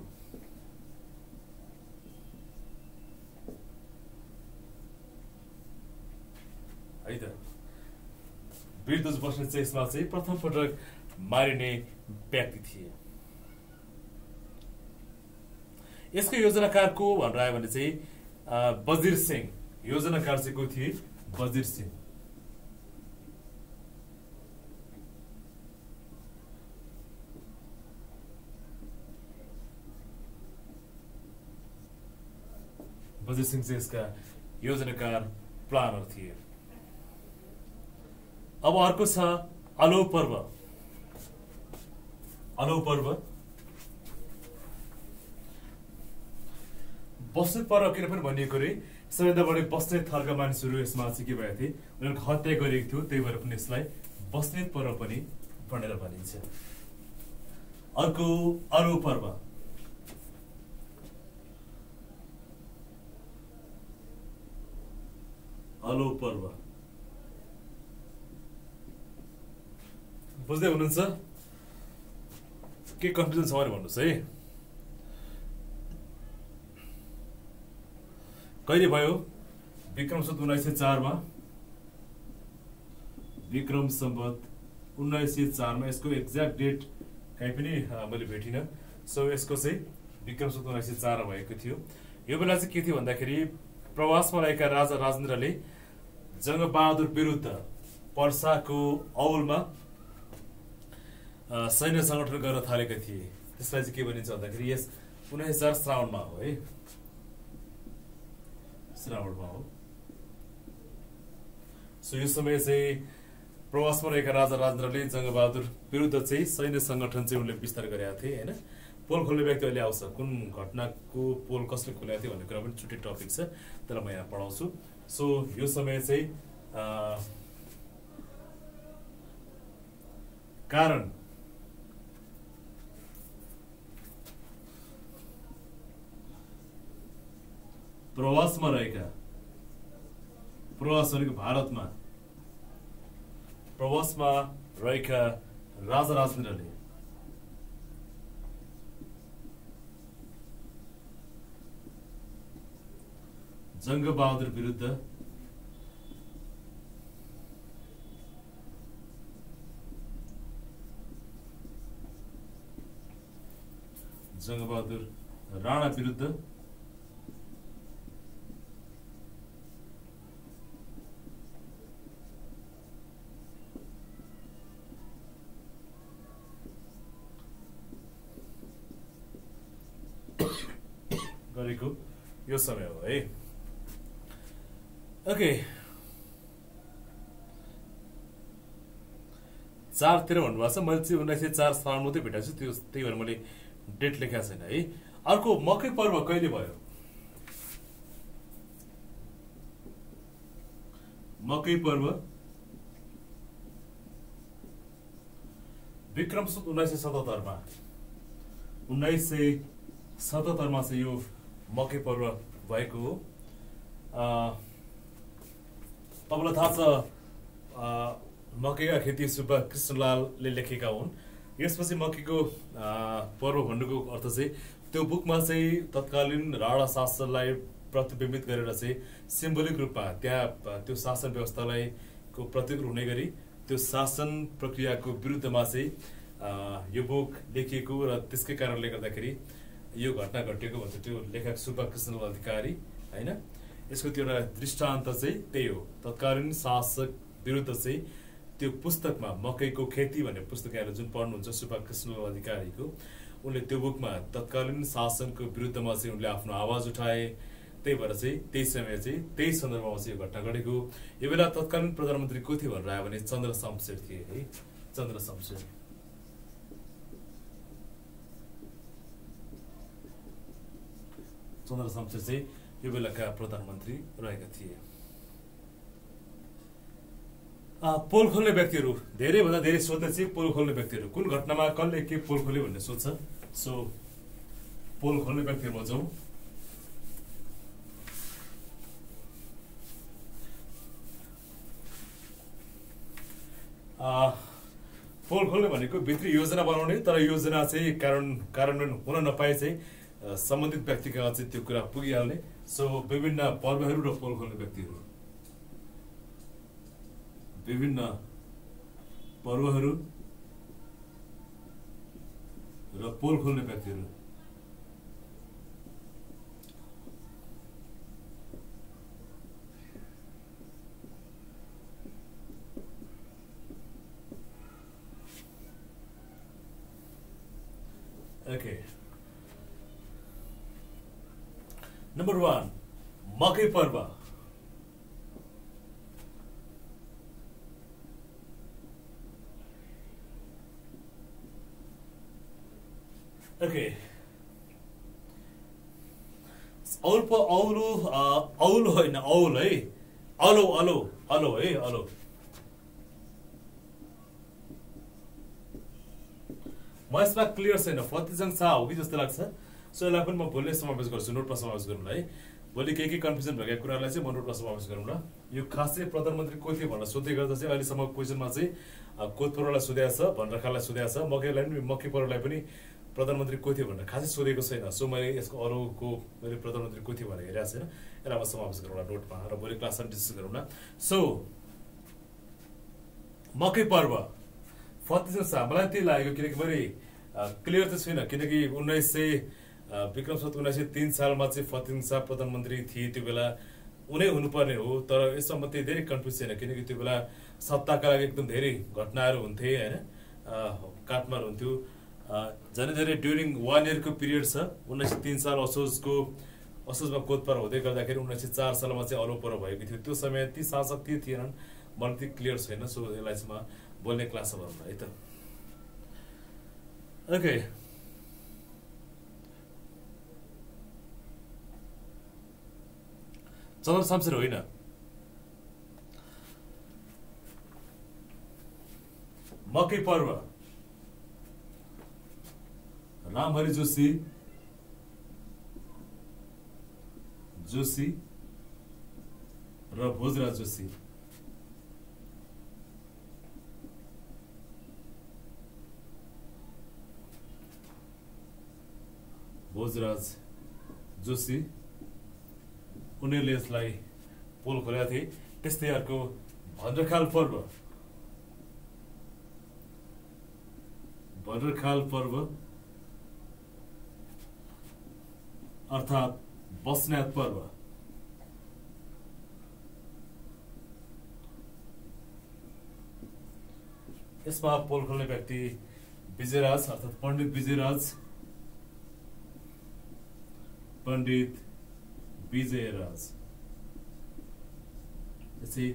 है त बस्ने चाहिँ यसमा चाहिँ प्रथम पटक मारिने व्यक्ति थिए यसको योजनाकार को भनेर आयो भने चाहिँ बजिर सिंह योजनाकार चाहिँ को थिए बजिर सिंह बजिर सिंह चाहिँ योजनाकार प्लानर थिए अब अर्को छ अलो पर्व अलो पर्व बस्ने पर्व किन पनि भनिएको रे सबैभन्दा बढी बस्ने थरका मानिसहरू यसमा चाहिँ के भएको थिए उनीहरूको हत्या गरिएको थियो त्यही भएर पनि यसलाई बस्ने पर्व पनि भनेर भनिन्छ अर्को अरू पर्व अलो पर्व बुझ्दै हुनुहुन्छ? के कन्फ्युजन छ भने भन्नुहोस् है। कहिले भयो? विक्रम सम्बत उन्नाइस सय चारमा। विक्रम सम्बत उन्नाइस सय चारमा। यसको एक्ज्याक्ट डेट कहीँ पनि मैले भेटिनँ। सो यसको चाहिँ विक्रम सम्बत उन्नाइस सय चार भएको थियो। यो बेला चाहिँ के थियो भन्दाखेरि प्रवासमा रहेका राजा राजेन्द्रले जङ्गबहादुर विरुद्ध पर्साको औलमा सैन्य सङ्गठन गर्न थालेका थिए। त्यसलाई चाहिँ के भनिन्छ भन्दाखेरि यस उन्नाइस हजार श्रावणमा हो है? श्रावणमा हो। सो यो समय चाहिँ प्रवासमा रहेका राजा राजेन्द्रले जङ्गबहादुर विरुद्ध चाहिँ सैन्य सङ्गठन चाहिँ उनले विस्तार गरेका थिए होइन? पोल खोल्ने व्यक्ति अहिले आउँछ। कुन घटनाको पोल कसले खोलेको थियो भन्ने कुरा पनि छुट्टै टपिक छ। त्यसलाई म यहाँ पढाउँछु। सो यो समय चाहिँ कारण प्रवासमा रहेका प्रवास भनेको भारतमा प्रवासमा रहेका राजा जङ्गबहादुर विरुद्ध जङ्गबहादुर राणा विरुद्ध गरेको यो समय हो है ओके चार तेह्र भन्नुभएको छ मैले चाहिँ उन्नाइस सय चार सालमा मात्रै भेटाएको छु त्यो त्यही भएर मैले डेट लेखाएको छैन है। अर्को मकै पर्व कहिले भयो? मकै पर्व। विक्रम सुत उन्नाइस सय सतहत्तरमा। उन्नाइस सय सतहत्तरमा चाहिँ यो मकै पर्व भएको हो। तपाईँलाई थाहा छ मकैका खेती सुब्बा कृष्णलालले लेखेका हुन्। यसपछि मकैको पर्व भन्नुको अर्थ चाहिँ त्यो बुकमा चाहिँ तत्कालीन राणा शासनलाई प्रतिबिम्बित गरेर चाहिँ सिम्बोलिक रूपमा त्यहाँ त्यो शासन व्यवस्थालाई को प्रतीक हुने गरी त्यो शासन प्रक्रियाको विरुद्धमा चाहिँ यो बुक लेखिएको र त्यसकै कारणले गर्दाखेरि यो घटना घटिएको भन्छ त्यो लेखक सुब्बा कृष्ण अधिकारी होइन? यसको त्यो एउटा दृष्टान्त चाहिँ त्यही हो। तत्कालीन शासक विरुद्ध चाहिँ त्यो पुस्तकमा मकैको खेती भन्ने पुस्तक यहाँले जुन पढ्नुहुन्छ सुब्बा कृष्ण अधिकारीको उनले त्यो बुकमा तत्कालीन शासनको विरुद्धमा चाहिँ उनले आफ्नो आवाज उठाए। त्यही भएर चाहिँ त्यही समय चाहिँ त्यही सन्दर्भमा चाहिँ यो घटना घटेको यो बेला तत्कालीन प्रधानमन्त्री को थियो भनेर आयो भने चन्द्र शमशेर थिए है। चन्द्र शमशेर। चन्द्र शमशेर चाहिँ यो बेलाका प्रधानमन्त्री रहेका थिए। पोल खोल्ने व्यक्तिहरू धेरैभन्दा धेरै सोध्ने चाहिँ पोल खोल्ने व्यक्तिहरू। कुन घटनामा कसले के पोल खोल्यो भन्ने सोध्छ। सो पोल खोल्ने व्यक्तिहरूमा जाउँ पोल खोल्ने भनेको भित्री योजना बनाउने तर योजना चाहिँ कारण कार्यान्वयन हुन नपाए चाहिँ सम्बन्धित व्यक्तिका चाहिँ त्यो कुरा पुगिहाल्ने। सो विभिन्न पर्वहरू र पोल खोल्ने व्यक्तिहरू। विभिन्न पर्वहरू र पोल खोल्ने व्यक्तिहरू। ओके नम्बर वान मकै पर्व ओके औल औलो औलो होइन औल है अलो अलो अलो है अलो म यसमा क्लियर छैन फतिजङ शाह हो कि जस्तो लाग्छ सो यसलाई पनि म भोलि समावेश गर्छु नोटमा समावेश गरौँ है भोलि के के कन्फ्युजन भएका कुरालाई चाहिँ म नोटमा समावेश गरौँ ल। यो खास चाहिँ प्रधानमन्त्री को थियो भनेर सोध्दै गर्दा चाहिँ अहिलेसम्म क्वेसनमा चाहिँ अ, कोत परोलाई सोधेको छ भनरखालाई सोधेको छ। मकैलाई पनि मकै परोलाई पनि प्रधानमन्त्री को थियो भनेर खासै सोधेको छैन। सो मैले यसको अरूको मैले प्रधानमन्त्री को थियो भनेर हेरेको छैन। यसलाई म समावेश गरौँला नोटमा र भोलि क्लासमा डिस्कस गरौँ न सो मकै पर्व। फतिजन शाह मलाई त्यही लागेको किनकि मैले क्लियर त छुइनँ किनकि उन्नाइस सय विक्रम सम्वत उन्नाइस सय तिन सालमा चाहिँ फतिजन शाह प्रधानमन्त्री थिए त्यो बेला उनै हुनुपर्ने हो तर यसमा त्यही धेरै कन्फ्युज छैन किनकि त्यो बेला सत्ताका लागि एकदम धेरै घटनाहरू हुन्थे होइन? काटमार हुन्थ्यो। झन् धेरै ड्युरिङ वान इयरको पिरियड छ। उन्नाइस सय तिन साल असोजको असोजमा कोतपर हुँदै गर्दाखेरि उन्नाइस सय चार सालमा चाहिँ अलोपरो भएको थियो। त्यो समय ती शासक ती थिएनन् मलाई त्यति क्लियर छैन सो यसलाई चाहिँ बोल्ने क्लासमा भनौँ है त। ओके चन्द्र शमशेर होइन। मकै पर्व। रामहरि जोशी। जोशी। र भोजराज जोशी। भोजराज जोशी। उनीहरूले यसलाई पोल खोलेका थिए। त्यस्तै अर्को भद्रखाल पर्व। भद्रखाल पर्व। अर्थात् बस्नेत पर्व। यसमा पोल खोल्ने व्यक्ति विजयराज अर्थात् पण्डित विजयराज। पण्डित विजयराज यसै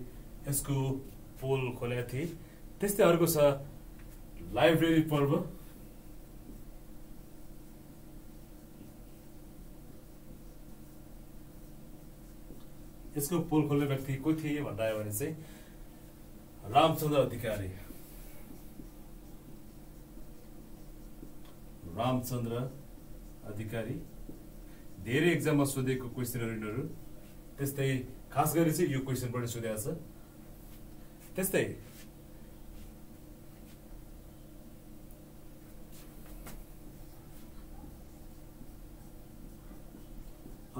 यसको पोल खोलेका थिए त्यस्तै अर्को छ लाइब्रेरी पर्व यसको पोल खोल्ने व्यक्ति को थिए आयो भने चाहिँ रामचन्द्र अधिकारी। रामचन्द्र अधिकारी। धेरै एक्जाममा सोधेको क्वेसनहरू यिनीहरू त्यस्तै खास गरी चाहिँ यो क्वेसन पनि सोधेको छ। त्यस्तै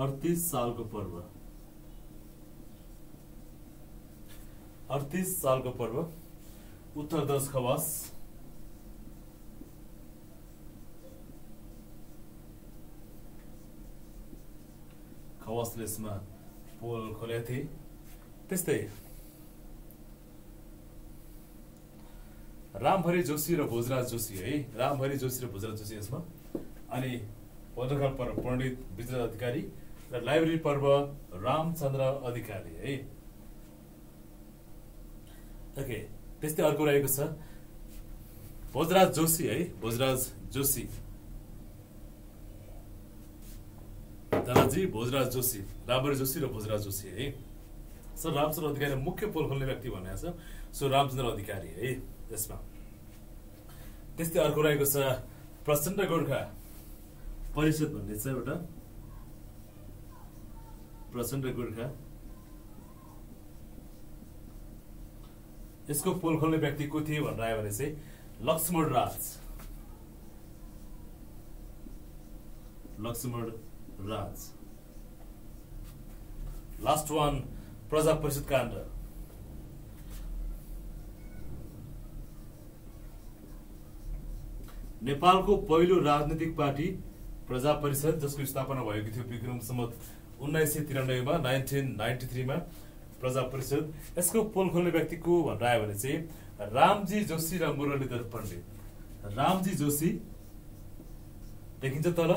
अडतिस सालको पर्व। अडतिस सालको पर्व उत्तर दस खवास। खवासले पोल खोलेका त्यस्तै रामहरि जोशी र भोजराज जोशी है? रामहरि जोशी र भोजराज जोशी यसमा। अनि पत्रकार पर्व पण्डित विजय अधिकारी र लाइब्रेरी पर्व रामचन्द्र अधिकारी है? ओके त्यस्तै अर्को रहेको छ। भोजराज जोशी है? भोजराज जोशी दादाजी भोजराज जोशी रामहरि जोशी र भोजराज जोशी है। सर रामचन्द्र अधिकारी मुख्य पोल खोल्ने व्यक्ति भनेको छ। सो रामचन्द्र अधिकारी है त्यसमा। त्यस्तै अर्को रहेको छ प्रचण्ड गोर्खा। परिषद भन्ने छ एउटा। प्रचण्ड गोर्खा। यसको पोल खोल्ने व्यक्ति को थिए भनेर आयो भने चाहिँ लक्ष्मण राज। लक्ष्मण राज। लास्ट वान प्रजा परिषद काण्ड। नेपालको पहिलो राजनीतिक पार्टी प्रजा परिषद जसको स्थापना भएको थियो विक्रम सम्मत उन्नाइस सय तिरानब्बेमा नाइन्टिन नाइन्टी थ्रीमा प्रजा परिषद। यसको पोल खोल्ने व्यक्ति को भनेर आयो भने चाहिँ रामजी जोशी र मुरलीधर पण्डित। रामजी जोशी देखिन्छ तल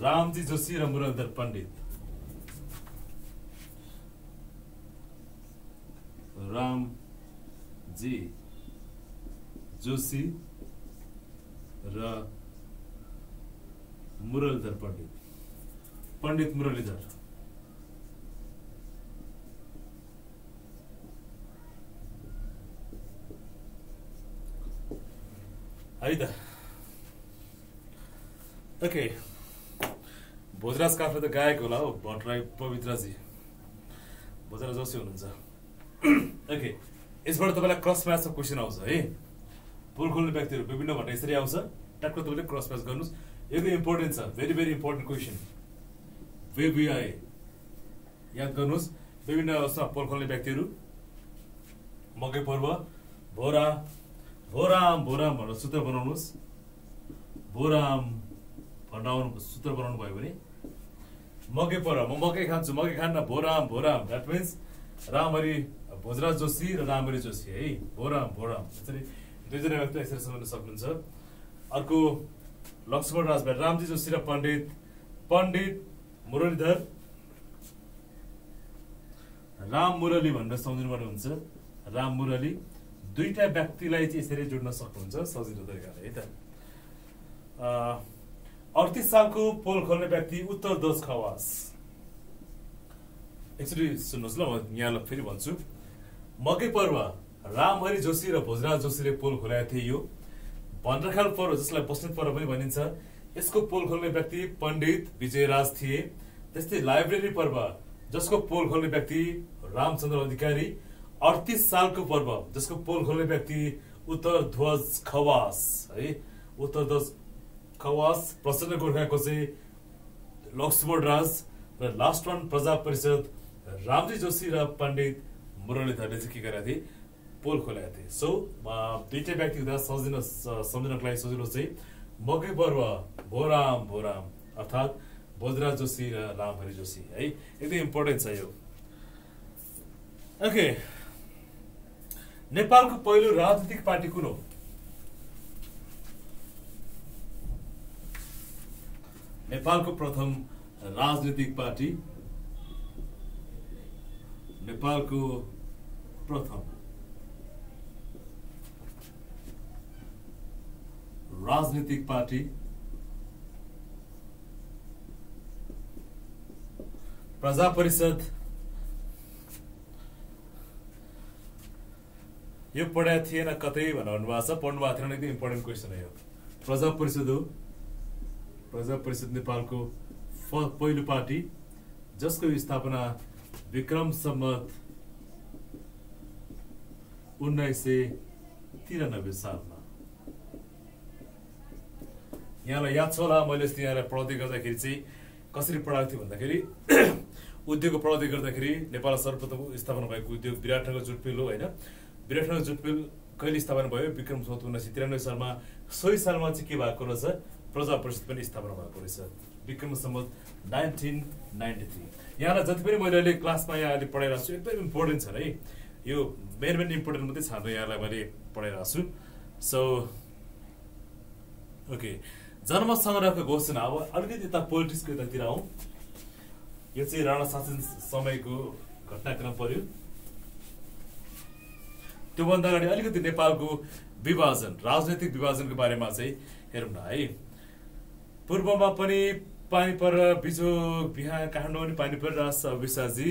रामजी जोशी र मुरलीधर पण्डित रामजी जोशी र मुरलीधर पण्डित पण्डित मुरलीधर है त ओके भोजराज काफ्रे त गायक होला हौ भट्टराई पवित्रजी। भोजराज जोशी हुनुहुन्छ। ओके यसबाट तपाईँलाई क्रस म्याचको क्वेसन आउँछ है? पोल खोल्ने व्यक्तिहरू विभिन्न भन्ने यसरी आउँछ। ट्याक्क तपाईँले क्रस म्याच गर्नुहोस्। एकदम इम्पोर्टेन्ट छ भेरी भेरी इम्पोर्टेन्ट क्वेसन वेबिआई याद गर्नुहोस्। विभिन्न उसमा पोल खोल्ने व्यक्तिहरू। मकै पर्व भोरा भोराम भोराम भनेर सूत्र बनाउनुहोस्। भोराम भण्डाउनु सूत्र बनाउनु भयो भने मकै पर्व म मकै खान्छु मकै खान्न भोराम भोराम। द्याट मिन्स रामहरि भोजराज जोशी र रामहरि जोशी है? भोराम भोराम। यसरी दुईजना व्यक्ति यसरी सम्झाउन सक्नुहुन्छ। अर्को लक्ष्मण राजभाइ रामजी जोशी र पण्डित पण्डित मुरलीधर। राम मुरली भनेर सम्झिनुपर्ने हुन्छ राम मुरली दुईटा व्यक्तिलाई चाहिँ यसरी जोड्न सक्नुहुन्छ सजिलो तरिकाले है त? अडतिस सालको पोल खोल्ने व्यक्ति उत्तर दोष खवास एक्चुली सुन्नुहोस् ल म यहाँलाई फेरि भन्छु। मकै पर्व रामहरि जोशी र भोजराज जोशीले पोल खोलेका थिए यो। भद्रखाल पर्व जसलाई बस्नेत पर्व पनि भनिन्छ यसको पोल खोल्ने व्यक्ति पण्डित विजयराज थिए। त्यस्तै लाइब्रेरी पर्व जसको पोल खोल्ने व्यक्ति रामचन्द्र अधिकारी। अडतिस सालको पर्व जसको पोल खोल्ने व्यक्ति उत्तर ध्वज खवास है। उत्तर ध्वज खवास प्रचण्ड गोर्खाको चाहिँ लक्ष्मण राज र लास्ट वान प्रजा परिषद रामजी जोशी र पण्डित मुरलीधरले चाहिँ के गरेका थिए? पोल खोलेका थिए। सो दुइटै व्यक्ति हुँदा सजिन सम्झिनको लागि सजिलो चाहिँ मकै पर्व भोराम भोराम अर्थात् भोजराज जोशी र रामहरि जोशी है? एकदम इम्पोर्टेन्ट छ यो। ओके नेपालको पहिलो राजनीतिक पार्टी कुन हो? नेपालको प्रथम राजनीतिक पार्टी नेपालको प्रथम राजनीतिक पार्टी, प्रजा परिषद। यो पढाएको थिएन कतै भनेर भन्नुभएको एकदम इम्पोर्टेन्ट क्वेसन हो प्रजा परिषद हो। प्रजा परिषद नेपालको पहिलो पार्टी जसको स्थापना विक्रम सम्मत उन्नाइस सय तिरानब्बे सालमा। यहाँलाई याद छ होला मैले यहाँलाई पढाउँदै गर्दाखेरि चाहिँ कसरी पढाएको थिएँ भन्दाखेरि उद्योगको पढाउँदै गर्दाखेरि नेपाल सर्वप्रथम स्थापना भएको उद्योग विराटनगर जुटमिल हो होइन? विराटनगर जुटमिल कहिले स्थापना भयो? विक्रम सम्वत उन्नाइस सय तिरानब्बे सालमा। सोही सालमा चाहिँ के भएको रहेछ? प्रजा परिषद पनि स्थापना भएको रहेछ। Vikram Samvat nineteen ninety three. यहाँलाई जति पनि मैले अहिले क्लासमा यहाँ अहिले पढाइरहेको छु एकदम इम्पोर्टेन्ट छ है। यो मेन मेन इम्पोर्टेन्ट मात्रै छानेर यहाँलाई मैले पढाइरहेको छु। सो ओके जन्म सङ्ग्रहको घोषणा अब अलिकति यता पोलिटिक्सको यतातिर आउँ। यो चाहिँ राणा शासन समयको घटनाक्रम पर्यो। त्योभन्दा अगाडि अलिकति नेपालको विभाजन राजनैतिक विभाजनको बारेमा चाहिँ हेरौँ न है। पूर्वमा पनि पानी पर बिजोग बिहार काठमाडौँ पनि पानी परिरहेछ विशाजी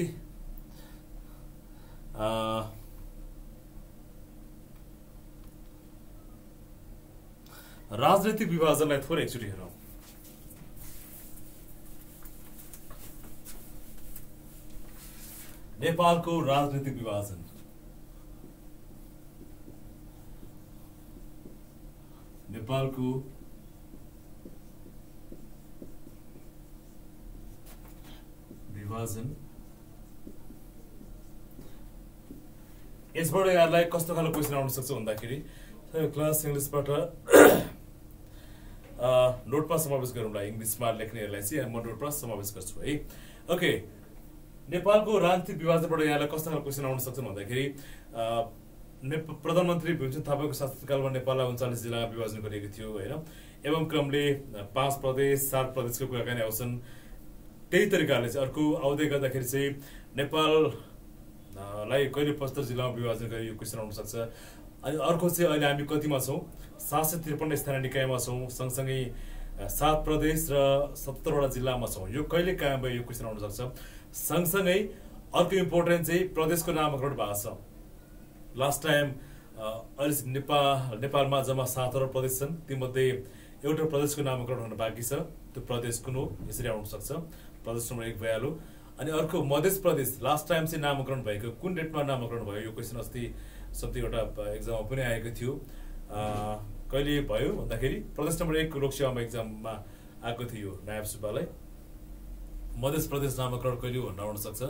राजनैतिक विभाजनलाई थोरै एकचोटि हेरौँ। नेपालको राजनैतिक विभाजन। नेपालको विभाजन यसबाट यहाँलाई कस्तो खालको क्वेसन आउन सक्छ भन्दाखेरि क्लास इङ्ग्लिसबाट नोटमा समावेश गरौँला इङ्ग्लिसमा लेख्नेहरूलाई चाहिँ म नोटमा समावेश गर्छु है ओके नेपालको राजनीतिक विभाजनबाट यहाँलाई कस्तो खालको क्वेसन आउन सक्छ भन्दाखेरि प्रधानमन्त्री भीमसेन थापाको शासनकालमा नेपाललाई उन्चालिस जिल्लामा विभाजन गरिएको थियो होइन एवं क्रमले अ, पाँच प्रदेश सात प्रदेशको कुराकानी आउँछन् त्यही तरिकाले चाहिँ अर्को आउँदै गर्दाखेरि चाहिँ नेपाल अ, लाई कहिले पचहत्तर जिल्लामा विभाजन गरी यो क्वेसन आउन सक्छ? अनि अर्को चाहिँ अहिले हामी कतिमा छौँ? सात सय त्रिपन्न स्थानीय निकायमा छौँ सँगसँगै सात प्रदेश र सत्तरवटा जिल्लामा छौँ। यो कहिले कायम भयो यो क्वेसन आउन सक्छ? सँगसँगै अर्को इम्पोर्टेन्ट चाहिँ प्रदेशको नामाकरण भएको छ। लास्ट टाइम अहिले नेपाल नेपालमा जम्मा सातवटा प्रदेश छन्। तीमध्ये एउटा प्रदेशको नामाकरण हुन बाँकी छ। त्यो प्रदेश कुन हो? यसरी आउन सक्छ। प्रदेश नम्बर एक भइहाल्यो। अनि अर्को मध्य प्रदेश लास्ट टाइम चाहिँ नामाकरण भएको कुन डेटमा नामाकरण भयो यो क्वेसन अस्ति समथिङ एउटा एक्जाममा पनि आएको थियो। कहिले भयो भन्दाखेरि प्रदेश नम्बर एक लोकसेवामा एक्जाममा आएको थियो नायब सुब्बालाई। मध्य प्रदेश नामाकरण कहिले भन्ने आउन सक्छ।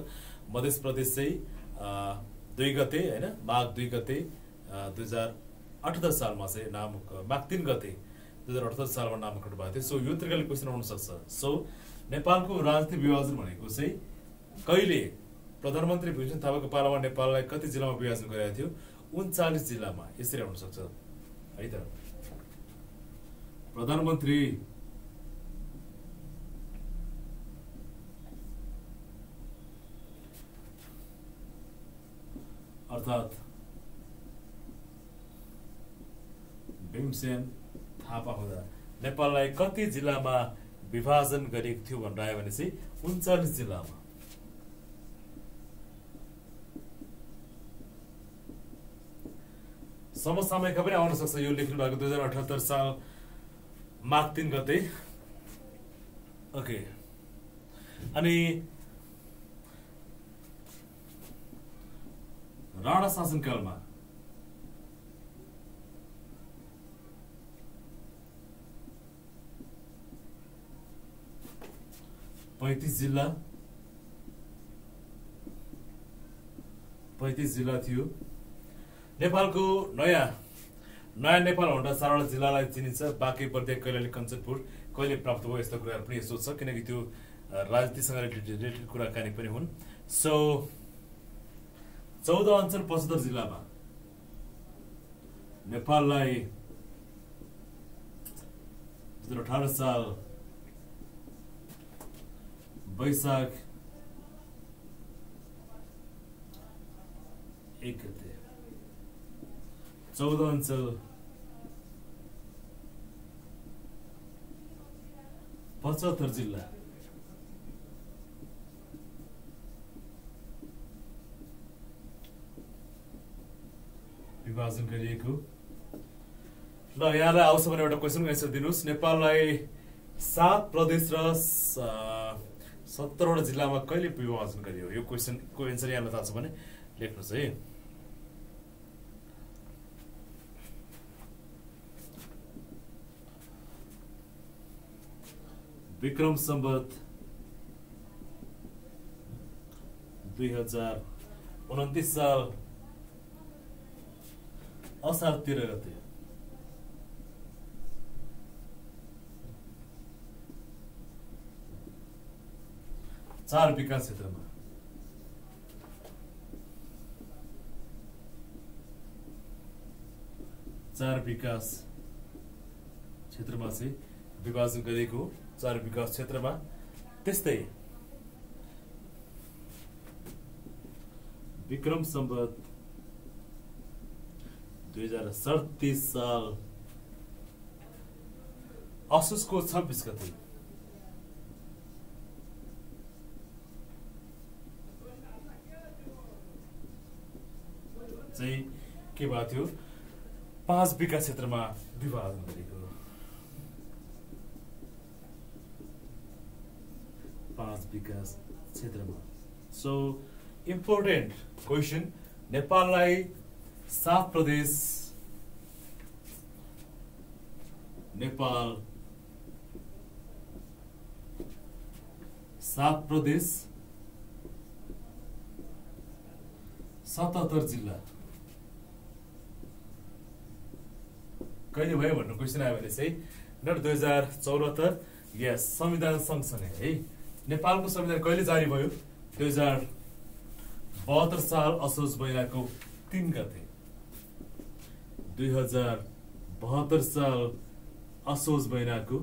मध्य प्रदेश चाहिँ दुई गते होइन माघ दुई गते दुई हजार अठहत्तर सालमा चाहिँ नाम माघ तिन गते दुई हजार अठहत्तर सालमा नामाकरण भएको थियो। सो यो तरिकाले क्वेसन आउन सक्छ। सो नेपालको राजनीतिक विभाजन भनेको चाहिँ कहिले प्रधानमन्त्री भीमसेन थापाको पालामा नेपाललाई कति जिल्लामा विभाजन गरेको थियो? उन्चालिस जिल्लामा। यसरी आउन सक्छ। है त? प्रधानमन्त्री अर्थात् भीमसेन थापा हुँदा नेपाललाई कति जिल्लामा विभाजन गरिएको थियो भनेर आयो भने चाहिँ उन्चालिस जिल्लामा। समसामयिकका पनि आउन सक्छ यो लेख्नु भएको दुई हजार अठहत्तर साल माघ तिन गते। ओके अनि राणा शासनकालमा पैँतिस जिल्ला पैँतिस जिल्ला थियो. नेपालको नयाँ नयाँ नेपाल भन्दा चारवटा जिल्लालाई चिनिन्छ बाँकी प्रत्येक कैलाली कञ्चनपुर। कहिले प्राप्त भयो यस्तो कुराहरू पनि यसो छ किनकि त्यो राजनीतिसँग रिलेटेड रिलेटेड कुराकानी पनि हुन्। सो चौध अञ्चल पचहत्तर जिल्लामा नेपाललाई दुई हजार अठार साल वैशाख एक गते चौध अञ्चल पचहत्तर जिल्ला विभाजन गरिएको ल यहाँलाई आउँछ भने एउटा क्वेसनको एन्सर दिनुहोस् नेपाललाई सात प्रदेश र सत्तरवटा जिल्लामा कहिले विभाजन गरियो? यो क्वेसनको एन्सर यहाँलाई थाहा छ भने लेख्नुहोस् है। विक्रम सम्बत दुई हजार उन्तिस साल असार तेह्र गते। चार विकास क्षेत्रमा चार विकास क्षेत्रमा चाहिँ विभाजन गरिएको हो। चार विकास क्षेत्रमा त्यस्तै विक्रम सम्बत दुई हजार सडतिस साल असोजको छब्बिस गते चाहिँ के भएको थियो? पाँच विकास क्षेत्रमा विभाजन गरेको पाँच विकास क्षेत्रमा। सो इम्पोर्टेन्ट क्वेसन नेपाललाई सात प्रदेश नेपाल सात प्रदेश सतहत्तर जिल्ला। कहिले भयो भन्ने क्वेसन आयो भने चाहिँ नट दुई हजार चौरात्तर यस संविधान सँगसँगै है। नेपालको संविधान कहिले जारी भयो? दुई हजार बहत्तर साल असोज महिनाको तिन गते। दुई हजार बहत्तर साल असोज महिनाको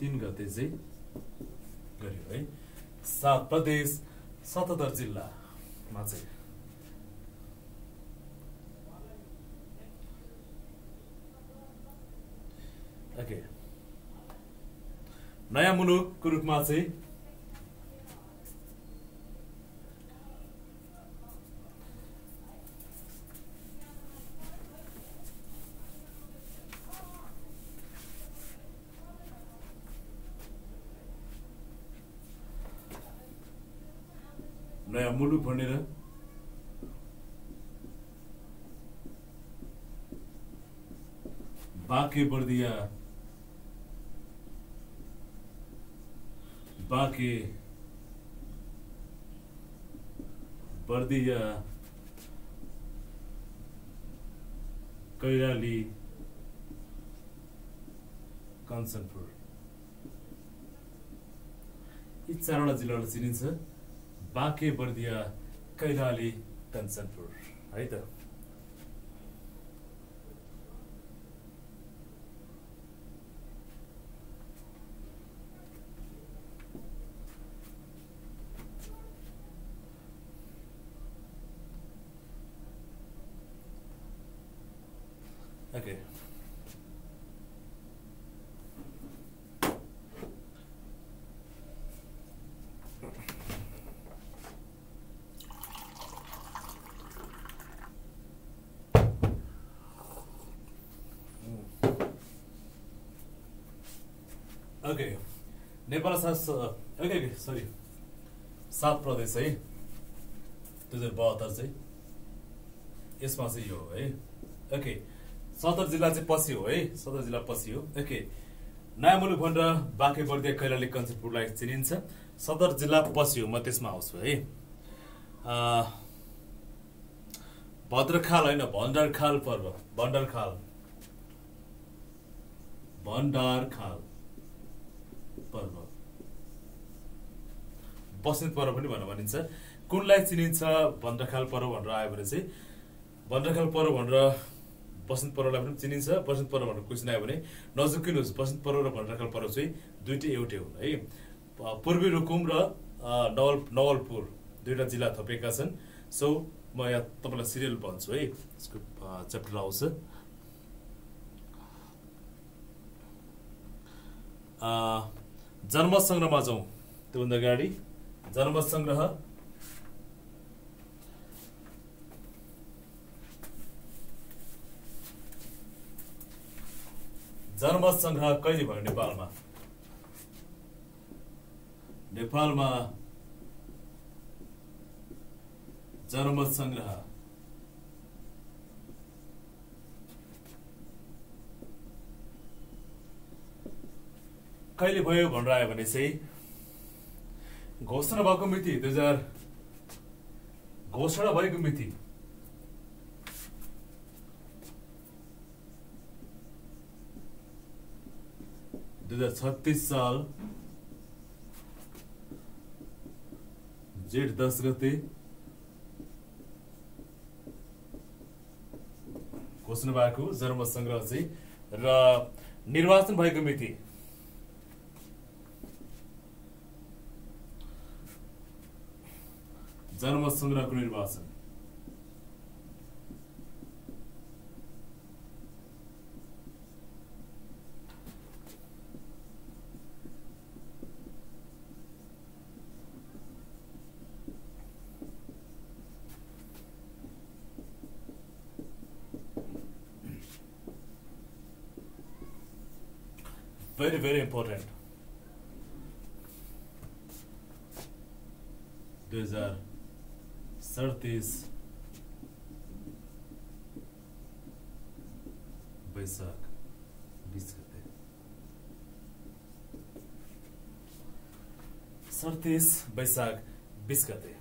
तिन गते चाहिँ गर्यो है। सात प्रदेश सतहत्तर जिल्लामा चाहिँ। ओके नयाँ मुलुकको रूपमा चाहिँ नयाँ मुलुक भनेर बाँके बर्दिया बाँके बर्दिया कैलाली कञ्चनपुर। यी चारवटा जिल्लालाई चिनिन्छ। बाँके बर्दिया कैलाली कञ्चनपुर। है त ओके ओके नेपाल सरी सात प्रदेश है दुई हजार बहत्तर चाहिँ यसमा चाहिँ यो हो ओके सदर जिल्ला चाहिँ पछि हो है सदर जिल्ला पछि हो ओके नयाँ मुलुक भनेर बाँके बर्दिया कैलाली कञ्चनपुरलाई चिनिन्छ सदर जिल्ला पछि हो म त्यसमा आउँछु है भद्रखाल होइन भण्डारखाल पर्व भण्डारखाल भण्डारखाल बसन्त पर्व पनि भनेर भनिन्छ। कुनलाई चिनिन्छ भन्द्रखाल पर्व भनेर आयो भने चाहिँ भन्द्रखाल पर्व भनेर बसन्त पर्वलाई पनि चिनिन्छ। बसन्त पर्व भनेर क्वेसन आयो भने नजिकिनुहोस् बसन्त पर्व र भन्द्रखाल पर्व चाहिँ दुइटै एउटै हुन् है। पूर्वी रुकुम र नवल नवलपुर दुईवटा जिल्ला थपेका छन्। सो म यहाँ तपाईँलाई सिरियल भन्छु है। यसको च्याप्टर आउँछ। जन्म सङ्ग्रहमा जाउँ त्योभन्दा अगाडि। जनमत संग्रह जनमत संग्रह कहिले भयो नेपालमा? नेपालमा जनमत संग्रह कहिले भयो भनेर आयो भने चाहिँ घोषणा भएको मिति दुई हजार घोषणा भएको मिति। दुई हजार छत्तिस साल जेठ दस गते घोषणा भएको जनमत सङ्ग्रह चाहिँ र निर्वाचन भएको मिति। जनमत सङ्ग्रहको निर्वाचन very very important सडतिस वैशाख बिस गते सडतिस वैशाख बिस गते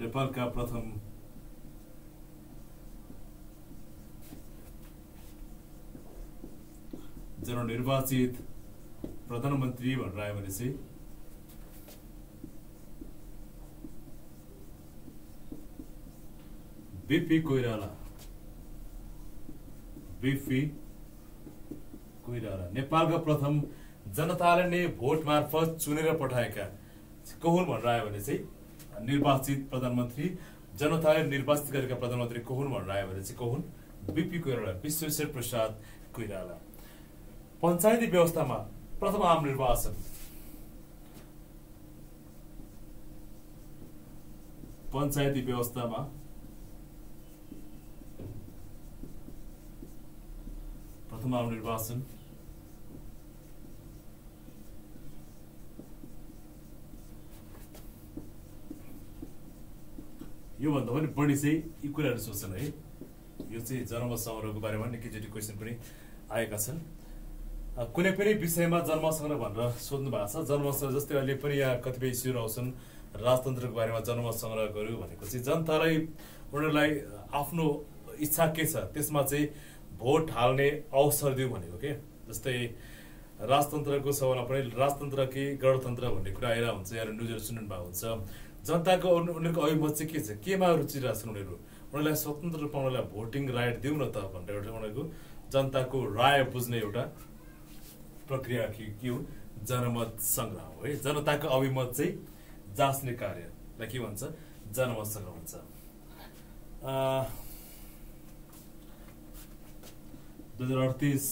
नेपालका प्रथम जननिर्वाचित प्रधानमन्त्री भनेर आयो भने चाहिँ बिपी कोइराला। बिपी कोइराला। नेपालका प्रथम जनताले नै भोट मार्फत चुनेर पठाएका को हुन् भनेर आयो भने चाहिँ निर्वाचित प्रधानमन्त्री जनताले निर्वाचित गरेका प्रधानमन्त्री को हुन् भनेर आयो भने चाहिँ को हुन् बिपी कोइराला। विश्वेश्वर प्रसाद कोइराला। पञ्चायती व्यवस्थामा प्रथम आम निर्वाचन। पञ्चायती व्यवस्थामा प्रथम आम निर्वाचन। योभन्दा पनि बढी चाहिँ यी कुराहरू सोच्छन् है। यो चाहिँ जन्म समारोहको बारेमा निकैचोटि क्वेसन पनि आएका छन्। कुनै पनि विषयमा जन्म सङ्ग्रह भनेर सोध्नु भएको छ। जन्म सङ्ग्रह जस्तै अहिले पनि यहाँ कतिपय इस्युहरू आउँछन्। राजतन्त्रको बारेमा जन्म सङ्ग्रह गर्यो चाहिँ जनतालाई उनीहरूलाई आफ्नो इच्छा के छ? त्यसमा चाहिँ भोट हाल्ने अवसर दियो भनेको के? जस्तै राजतन्त्रको सवालमा पनि राजतन्त्र कि गणतन्त्र भन्ने कुरा आएर हुन्छ। यहाँ न्युजहरू सुन्नु भएको हुन्छ। जनताको उनीहरूको अभिमत चाहिँ के छ? केमा रुचि राख्छन् उनीहरू? उनीहरूलाई स्वतन्त्र रूपमा उनीहरूलाई भोटिङ राइट दिउँ न त भनेर एउटा उनीहरूको जनताको राय बुझ्ने एउटा प्रक्रिया के हो? जनमत सङ्ग्रह हो है? जनताको अभिमत चाहिँ जाँच्ने कार्यलाई के भन्छ? जनमत सङ्ग्रह भन्छ। दुई हजार अडतिस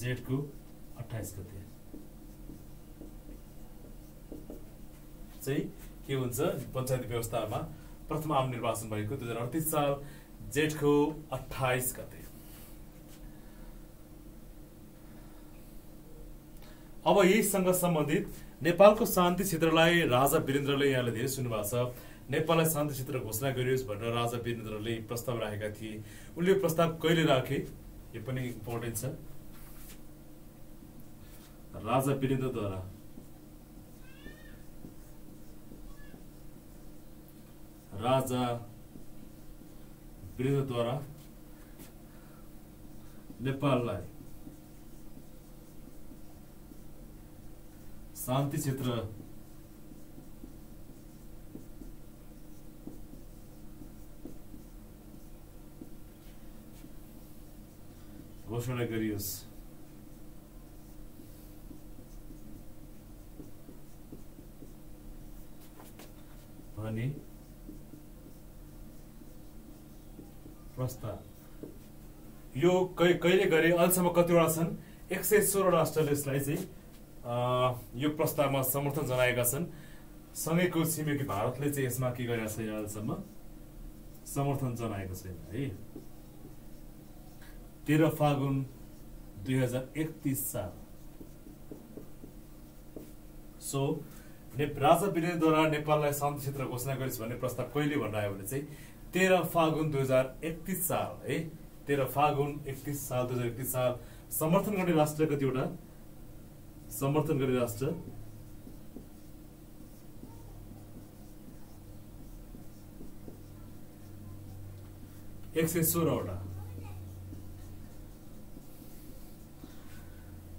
जेठको अठाइस गते चाहिँ के हुन्छ? पञ्चायती व्यवस्थामा प्रथम आम निर्वाचन भएको दुई हजार अडतिस साल जेठको अठाइस गते। अब यहीसँग सम्बन्धित नेपालको शान्ति क्षेत्रलाई राजा वीरेन्द्रले यहाँले धेरै सुन्नुभएको छ। नेपाललाई शान्ति क्षेत्र घोषणा गरियोस् भनेर राजा वीरेन्द्रले प्रस्ताव राखेका थिए। उनले प्रस्ताव कहिले राखे? यो पनि इम्पोर्टेन्ट छ। राजा वीरेन्द्रद्वारा। राजा वीरेन्द्रद्वारा नेपाललाई शान्ति क्षेत्र। घोषणा गरियोस्। भने प्रस्ताव। यो कहिले गरे अहिलेसम्म कतिवटा छन्? एक सय सोह्र राष्ट्रले यसलाई चाहिँ यो प्रस्तावमा समर्थन जनाएका छन्। सँगैको छिमेकी भारतले चाहिँ यसमा के गरेका छैन अहिलेसम्म? समर्थन जनाएको छैन है। तेह्र फागुन दुई हजार एकतिस साल। सो ने राजा विनयद्वारा नेपाललाई शान्ति क्षेत्र घोषणा गरिस् भन्ने प्रस्ताव कहिले भनेर आयो भने चाहिँ तेह्र फागुन दुई हजार एकतिस साल है। तेह्र फागुन एकतिस साल दुई हजार एकतिस साल समर्थन गर्ने राष्ट्र कतिवटा समर्थन राष्ट्र एक सय सोह्रवटा।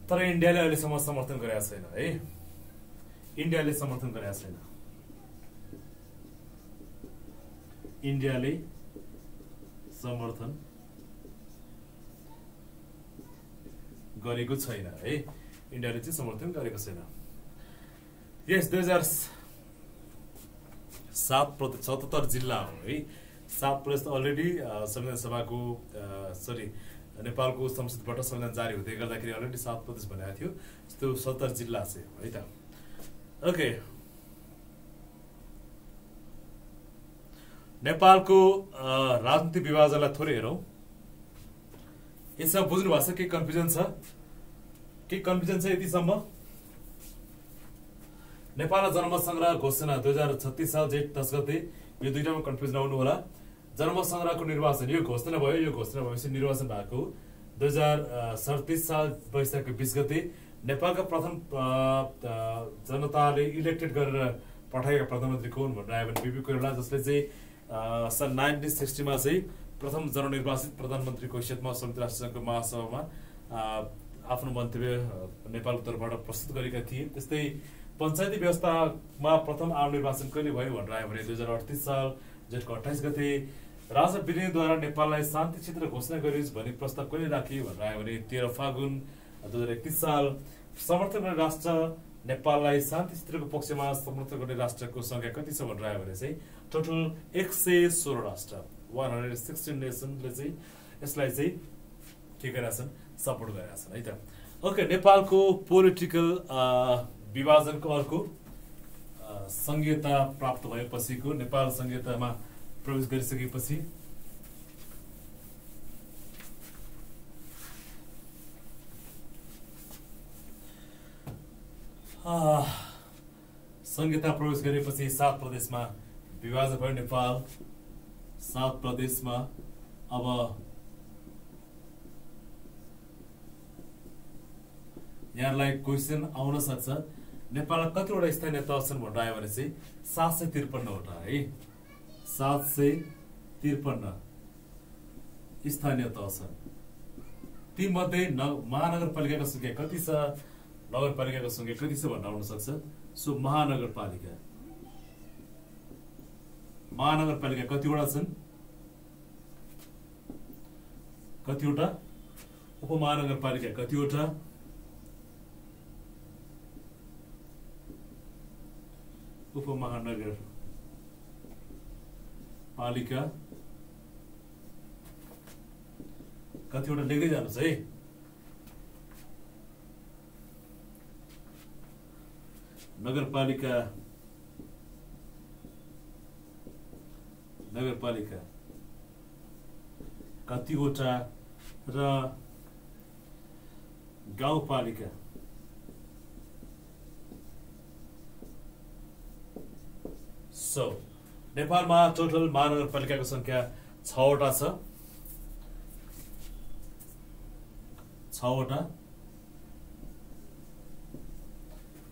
तर इन्डियाले अहिलेसम्म समर्थन गरेका छैन है। इन्डियाले समर्थन गरेका छैन। इन्डियाले समर्थन गरेको छैन है। इन्डियाले चाहिँ समर्थन गरेको छैन यस दुई हजार सात प्रति सतहत्तर जिल्ला हो है सात प्रदेश अलरेडी संविधान सभाको सरी नेपालको संसदबाट संविधान जारी हुँदै गर्दाखेरि अलरेडी सात प्रदेश भनेको थियो त्यो सत्तर जिल्ला चाहिँ हो त ओके नेपालको राजनीतिक विभाजनलाई थोरै हेरौँ यसमा बुझ्नु भएको छ के कन्फ्युजन छ के कन्फ्युजन छ यतिसम्म? नेपाल जन्म सङ्ग्रह घोषणा दुई हजार छत्तिस साल जेठ दस गते। यो दुइटामा कन्फ्युज नहुनु होला जन्म सङ्ग्रहको निर्वाचन यो घोषणा भयो यो घोषणा भएपछि निर्वाचन भएको दुई हजार सडतिस साल वैशाखको बिस गते। नेपालका प्रथम जनताले इलेक्टेड गरेर पठाएका प्रधानमन्त्री को हुन् भनेर आयो भने बिपी कोइराला जसले चाहिँ सन् नाइन्टिन सिक्सटीमा चाहिँ प्रथम जननिर्वाचित प्रधानमन्त्रीको हैसियतमा संयुक्त राष्ट्रसङ्घको महासभामा आफ्नो मन्तव्य नेपालको तर्फबाट प्रस्तुत गरेका थिए। त्यस्तै पञ्चायती व्यवस्थामा प्रथम आम निर्वाचन कहिले भयो भनेर आयो भने दुई हजार अडतिस साल जेठको अठाइस गते राजा विनयद्वारा नेपाललाई शान्ति क्षेत्र घोषणा गरियोस् भन्ने प्रस्ताव कहिले राखियो भनेर आयो भने तेह्र फागुन दुई हजार एकतिस साल। समर्थन गर्ने राष्ट्र नेपाललाई शान्ति क्षेत्रको पक्षमा समर्थन गर्ने राष्ट्रको सङ्ख्या कति छ भनेर आयो भने चाहिँ टोटल एक सय सोह्र राष्ट्र। वान हन्ड्रेड सिक्सटिन नेसनले चाहिँ यसलाई चाहिँ के गरेका छन्? सपोर्ट गरेका छन् है त? ओके नेपालको पोलिटिकल विभाजनको अर्को संघीयता प्राप्त भएपछिको नेपाल संघीयतामा प्रवेश गरिसकेपछि संघीयता प्रवेश गरेपछि सात प्रदेशमा विभाजन भयो नेपाल सात प्रदेशमा अब यहाँलाई क्वेसन आउन सक्छ। नेपालमा कतिवटा स्थानीय तह छन् भनेर आयो भने चाहिँ सात सय त्रिपन्नवटा है? सात सय त्रिपन्न स्थानीय तह छन् तीमध्ये न महानगरपालिकाको सङ्ख्या कति छ? नगरपालिकाको सङ्ख्या कति छ भनेर आउन सक्छ? सो महानगरपालिका। महानगरपालिका कतिवटा छन्? कतिवटा? उपमहानगरपालिका कतिवटा? उपमहानगर। पालिका। कतिवटा लेख्दै जानुहोस् है नगरपालिका। नगरपालिका। कतिवटा र गाउँपालिका। सो नेपालमा टोटल महानगरपालिकाको सङ्ख्या छवटा छ। छवटा।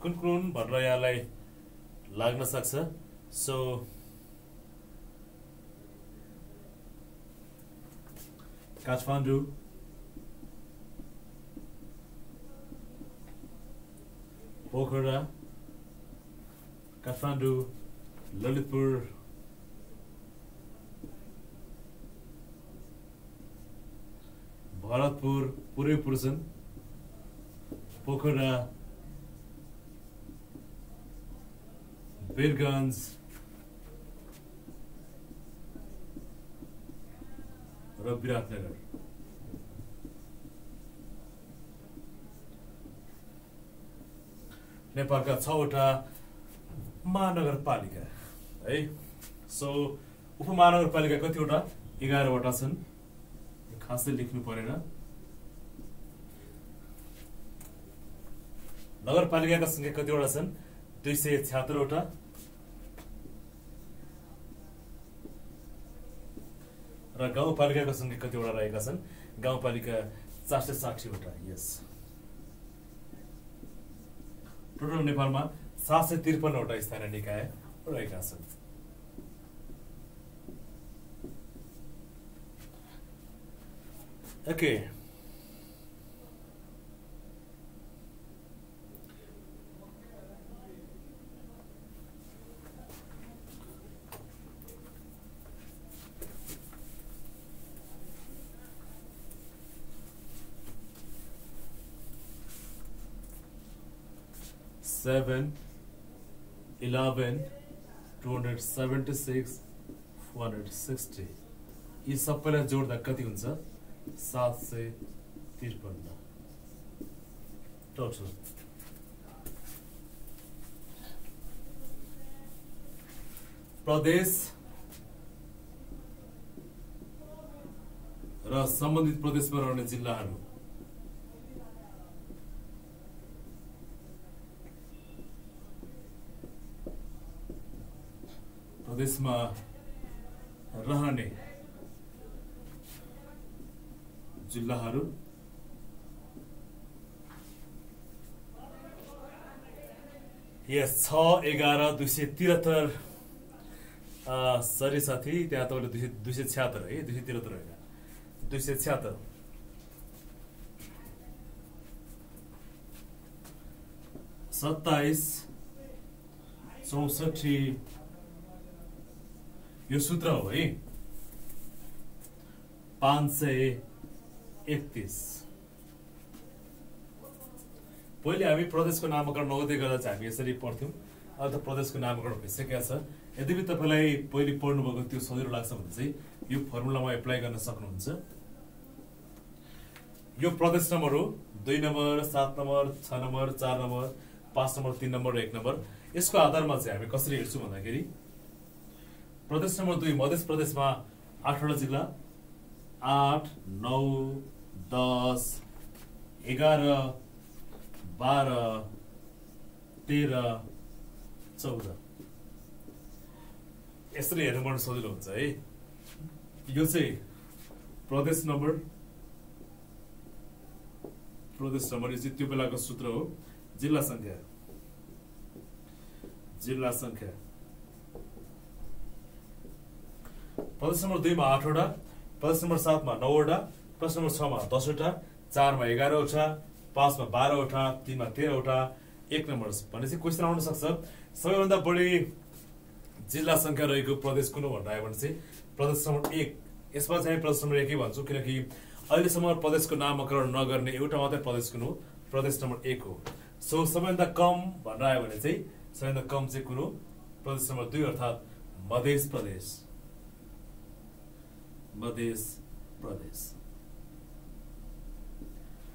कुन कुन भनेर यहाँलाई लाग्न सक्छ? सो काठमाडौँ। पोखरा। काठमाडौँ। ललितपुर भरतपुर पुरै पुर्छन् पोखरा वीरगंज र विराटनगर नेपालका छवटा महानगरपालिका है? सो उपमहानगरपालिका कतिवटा? एघारवटा छन्। खासै लेख्नु परेन। नगरपालिकाका सङ्ख्या कतिवटा छन्? दुई सय छ्यात्तरवटा। र गाउँपालिकाको सङ्ख्या कतिवटा रहेका छन्? गाउँपालिका चार सय साठीवटा यस टोटल नेपालमा सात सय त्रिपन्नवटा स्थानीय निकाय। रहेका छन् ओके seven, eleven, यी सबैलाई जोड्दा कति हुन्छ? सात सय त्रिपन्न। टोटल। प्रदेश र सम्बन्धित प्रदेशमा रहने जिल्लाहरू। प्रदेशमा रहने जिल्लाहरू? यस छ एघार दुई सय त्रिहत्तर सरी साथी त्यहाँ तपाईँले दुई सय दुई सय छ्यात्तर है दुई सय त्रिहत्तर होइन। दुई सय छ्यात्तर। सत्ताइस चौसठी यो सूत्र हो है। पाँच सय एकतिस। पहिले हामी प्रदेशको नामाकरण नगर्दै गर्दा चाहिँ हामी यसरी पढ्थ्यौँ। अब त प्रदेशको नामाकरण भइसकेका छ। यद्यपि तपाईँलाई पहिले पढ्नुभएको त्यो सजिलो लाग्छ भने चाहिँ यो फर्मुलामा एप्लाई गर्न सक्नुहुन्छ। यो प्रदेश नम्बर हो। दुई नम्बर सात नम्बर छ नम्बर चार नम्बर पाँच नम्बर तिन नम्बर र एक नम्बर। यसको आधारमा चाहिँ हामी कसरी हेर्छौँ भन्दाखेरि प्रदेश नम्बर दुई मध्य प्रदेशमा आठवटा जिल्ला। आठ नौ दस एघार बाह्र तेह्र चौध। यसरी हेर्नुपर्ने सजिलो हुन्छ है। यो चाहिँ प्रदेश नम्बर। प्रदेश नम्बर यो चाहिँ त्यो बेलाको सूत्र हो। जिल्ला सङ्ख्या। जिल्ला सङ्ख्या। प्रदेश नम्बर दुईमा आठवटा प्रदेश नम्बर सातमा नौवटा प्रदेश नम्बर छमा दसवटा चारमा एघारवटा पाँचमा बाह्रवटा तिनमा तेह्रवटा एक नम्बर भनेपछि क्वेसन आउन सक्छ। सबैभन्दा बढी जिल्ला सङ्ख्या रहेको प्रदेश कुन हो भनेर आयो भने चाहिँ प्रदेश नम्बर एक। यसमा चाहिँ प्रदेश नम्बर एकै भन्छु किनकि अहिलेसम्म प्रदेशको नामाकरण नगर्ने एउटा मात्रै प्रदेश कुन हो? प्रदेश नम्बर एक हो। सो सबैभन्दा कम भनेर आयो भने चाहिँ सबैभन्दा कम चाहिँ कुन हो? प्रदेश नम्बर दुई अर्थात् मध्य प्रदेश। मध्य प्रदेश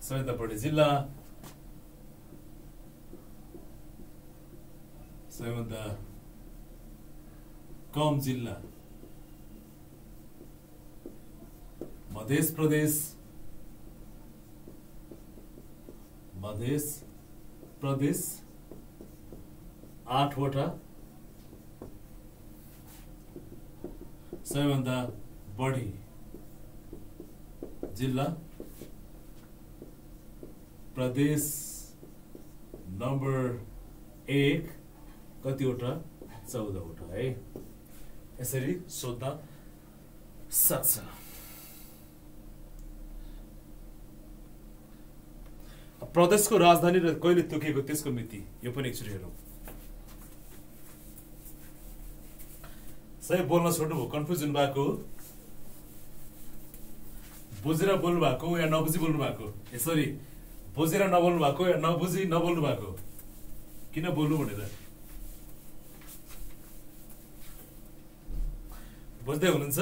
सबैभन्दा बढी जिल्ला सबैभन्दा कम जिल्ला मध्य प्रदेश मध्य प्रदेश आठवटा सबैभन्दा बढी। जिल्ला प्रदेश नम्बर एक कतिवटा? चौधवटा है। यसरी सोध्न सक्छ प्रदेशको राजधानी र कहिले तोकिएको त्यसको मिति यो पनि एकचोटि हेरौँ। सही बोल्न छोड्नुभयो कन्फ्युज हुनु भएको बुझेर बोल्नु भएको या नबुझी बोल्नु भएको? यसरी बुझेर नबोल्नु भएको या नबुझी नबोल्नु भएको? किन बोल्नु भनेर? बुझ्दै हुनुहुन्छ?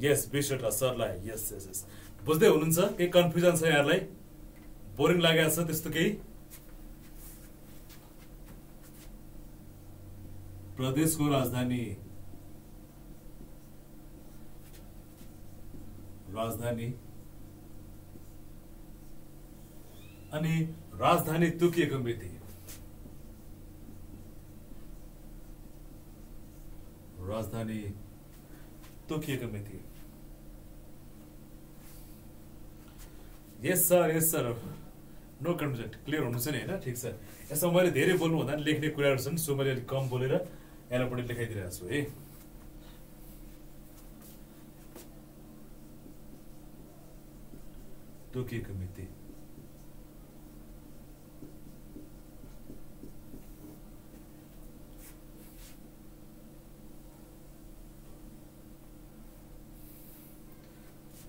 यस बिसवटा सरलाई यस यस यस बुझ्दै हुनुहुन्छ? केही कन्फ्युजन छ यहाँलाई बोरिङ लागेको छ त्यस्तो केही? प्रदेशको राजधानी। राजधानी। अनि राजधानी तोकिएको मिति। राजधानी तोकिएको मिति। Yes sir yes sir. No confusion clear हुनु छ नि होइन? ठिक छ। यसमा मैले धेरै बोल्नु नि लेख्ने कुराहरू छन् सो मैले अलिक कम बोलेर यहाँलाई पनि लेखाइदिइरहेको छु है तोकिएको मिति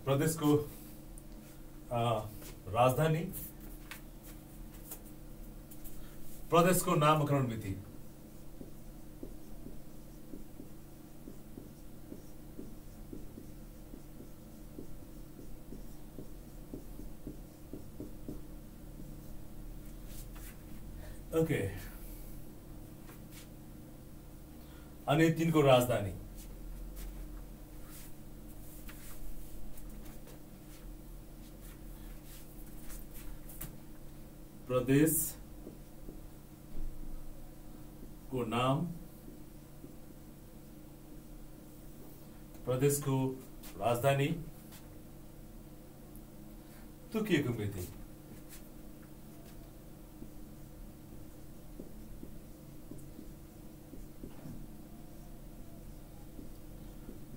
प्रदेशको राजधानी? प्रदेशको नामकरण मिति ओके। अनि तिनको राजधानी। प्रदेश को नाम। प्रदेशको राजधानी। तोकिएको मिति।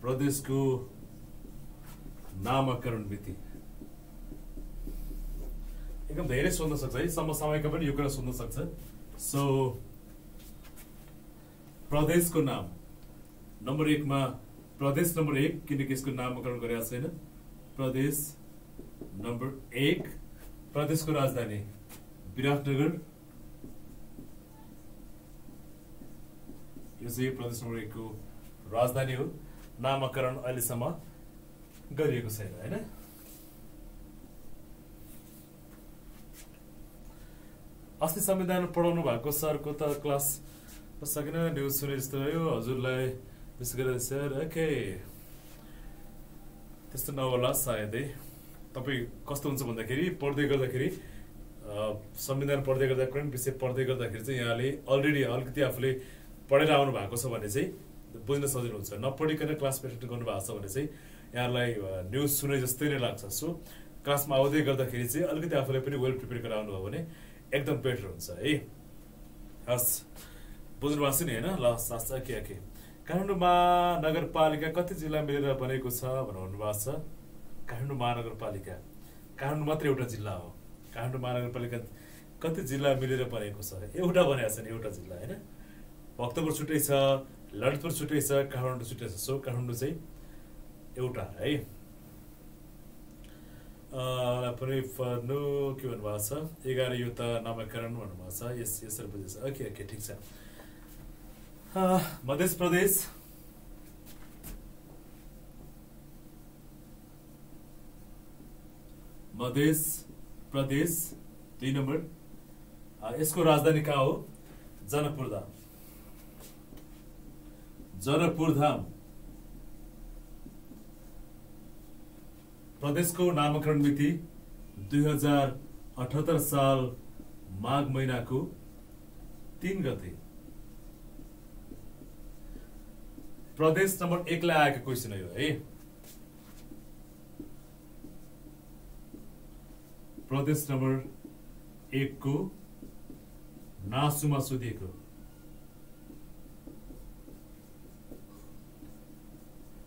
प्रदेशको नामकरण मिति एकदम धेरै सोध्न सक्छ है समसामयिकमा पनि यो कुरा सोध्न सक्छ सो प्रदेशको नाम नम्बर एकमा प्रदेश नम्बर एक किनकि यसको नामकरण गरेका छैन प्रदेश नम्बर एक प्रदेशको राजधानी विराटनगर यो चाहिँ प्रदेश नम्बर एकको राजधानी हो नामकरण अहिलेसम्म गरिएको छैन होइन? अस्ति संविधान पढाउनु भएको सरको त क्लास सकेन न्युज सुने जस्तो भयो। हजुरलाई त्यसो गरेर सर ओके त्यस्तो नहोला सायदै। तपाईँ कस्तो हुन्छ भन्दाखेरि पढ्दै गर्दाखेरि संविधान पढ्दै गर्दा कुनै विषय पढ्दै गर्दाखेरि चाहिँ यहाँले अलरेडी अलिकति आफूले पढेर आउनु भएको छ भने चाहिँ बुझ्न सजिलो हुन्छ नपढिकन क्लास प्रेजेन्ट गर्नुभएको छ भने चाहिँ यहाँलाई न्युज सुने जस्तै नै लाग्छ सो क्लासमा आउँदै गर्दाखेरि चाहिँ अलिकति आफूलाई पनि वेल प्रिपेयर गरेर आउनुभयो भने एकदम बेटर हुन्छ है हस् बुझ्नु भएको छ नि होइन ल सास के के काठमाडौँ महानगरपालिका कति जिल्ला मिलेर बनेको छ भन्नु भएको छ काठमाडौँ महानगरपालिका काठमाडौँ मात्र एउटा जिल्ला हो काठमाडौँ महानगरपालिका कति जिल्ला मिलेर बनेको छ एउटा बनाएको छ नि एउटा जिल्ला होइन भक्तपुर छुट्टै छ ललितपुर छुट्टै छ काठमाडौँ छुट्टै छ। सो काठमाडौँ चाहिँ एउटा है। पनि पढ्नु के भन्नुभएको छ? एघार यो त नामाकरण भन्नुभएको छ। यस यसरी बुझेछ ओके ओके ठिक छ। मध्य प्रदेश। मध्य प्रदेश दुई नम्बर। यसको राजधानी कहाँ हो? जनकपुर धाम जनकपुर धाम प्रदेशको नामकरण मिति दुई हजार अठहत्तर साल माघ महिनाको तिन गते प्रदेश नम्बर एकलाई आएको क्वेसन हो है प्रदेश नम्बर एकको नासुमा सोधिएको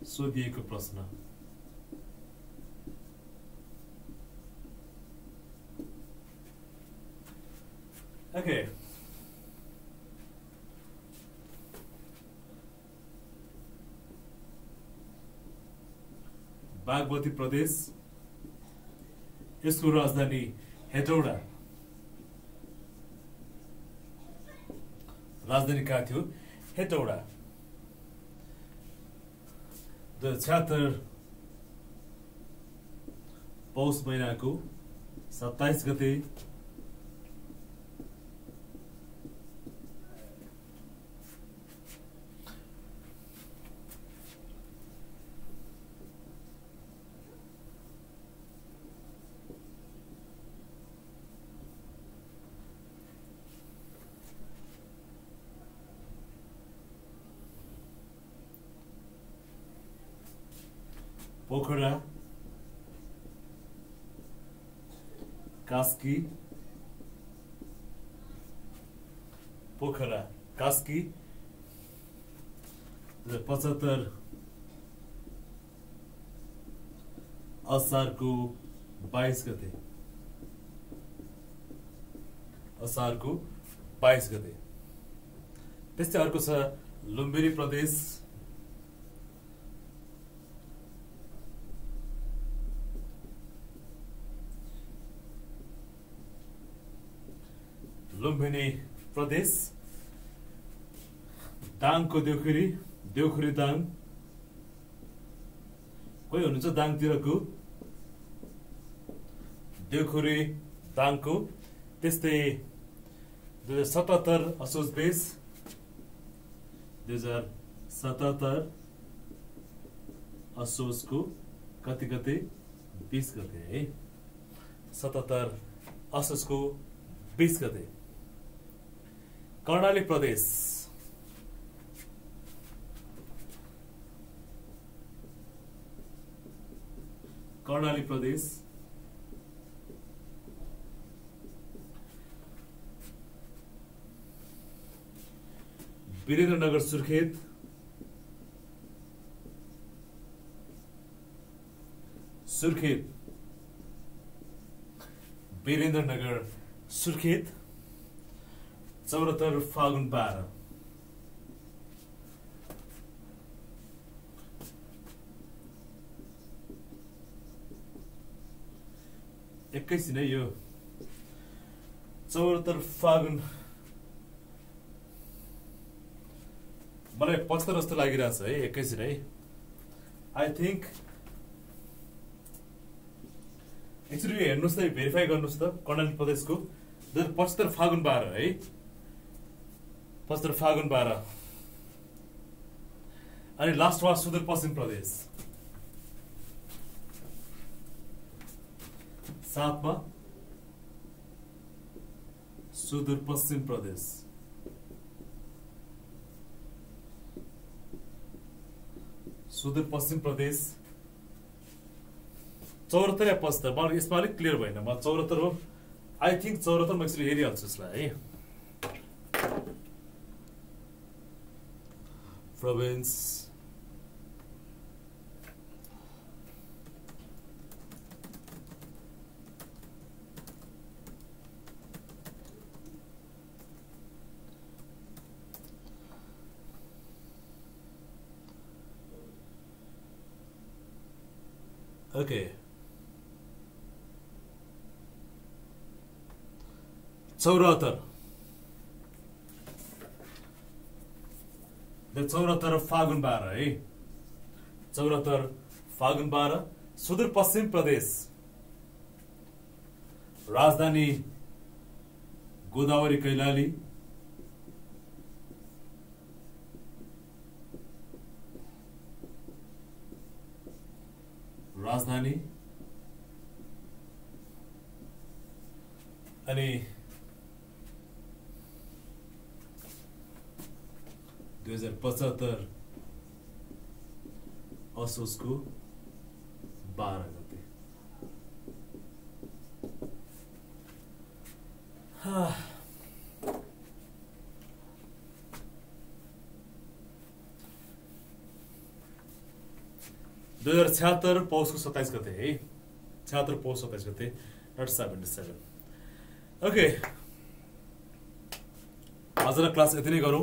सोधिएको प्रश्न Okay. बागमती प्रदेश यसको राजधानी हेटौडा। राजधानी कहाँ थियो? हेटौडा। दुई हजार छ्यात्तर पौष महिनाको सत्ताइस गते पोखरा कास्की पोखरा कास्की पचहत्तर असारको बाइस गते असारको बाइस गते त्यस्तै अर्को लुम्बिनी प्रदेश लुम्बिनी प्रदेश दाङको देउखुरी देउखुरी दाङ कोही हुनुहुन्छ दाङतिरको देउखुरी दाङको त्यस्तै दुई हजार सतहत्तर असोज बेस दुई हजार सतहत्तर असोजको कति कति बिस गते है? सतहत्तर असोजको बिस गते। कर्णाली प्रदेश। कर्णाली प्रदेश। वीरेन्द्रनगर सुर्खेत। सुर्खेत। वीरेन्द्रनगर सुर्खेत। चौरात्तर फागुन बाह्र एकैछिन है यो चौरात्तर फागुन मलाई पचहत्तर जस्तो लागिरहेछ है एकैछिन है आई थिङ्क एक्चुली हेर्नुहोस् त भेरिफाई गर्नुहोस् त कर्णाली प्रदेशको दुई हजार पचहत्तर फागुन बाह्र है पचहत्तर फागुन बाह्र अनि लास्ट वा सुदूरपश्चिम प्रदेश सातमा सुदूरपश्चिम प्रदेश सुदूरपश्चिम प्रदेश चौरात्तर या पचहत्तर मलाई यसमा अलिक क्लियर भएन म चौरात्तर हो आई थिङ्क चौरात्तर म एक्चुली हेरिहाल्छु यसलाई है प्रोभिन्स ओके चौरात्तर द चौरातर फागुन बाह्र है चौरातर फागुन बाह्र सुदूरपश्चिम प्रदेश राजधानी गोदावरी कैलाली राजधानी अनि दुई हजार पचहत्तर असोजको बाह्र गते। हा। दुई हजार छ्यात्तर पौषको सत्ताइस गते है। छ्यात्तर पौष सत्ताइस गते नट सेभेन्टी सेभेन। ओके। आजलाई क्लास यति नै गरौँ।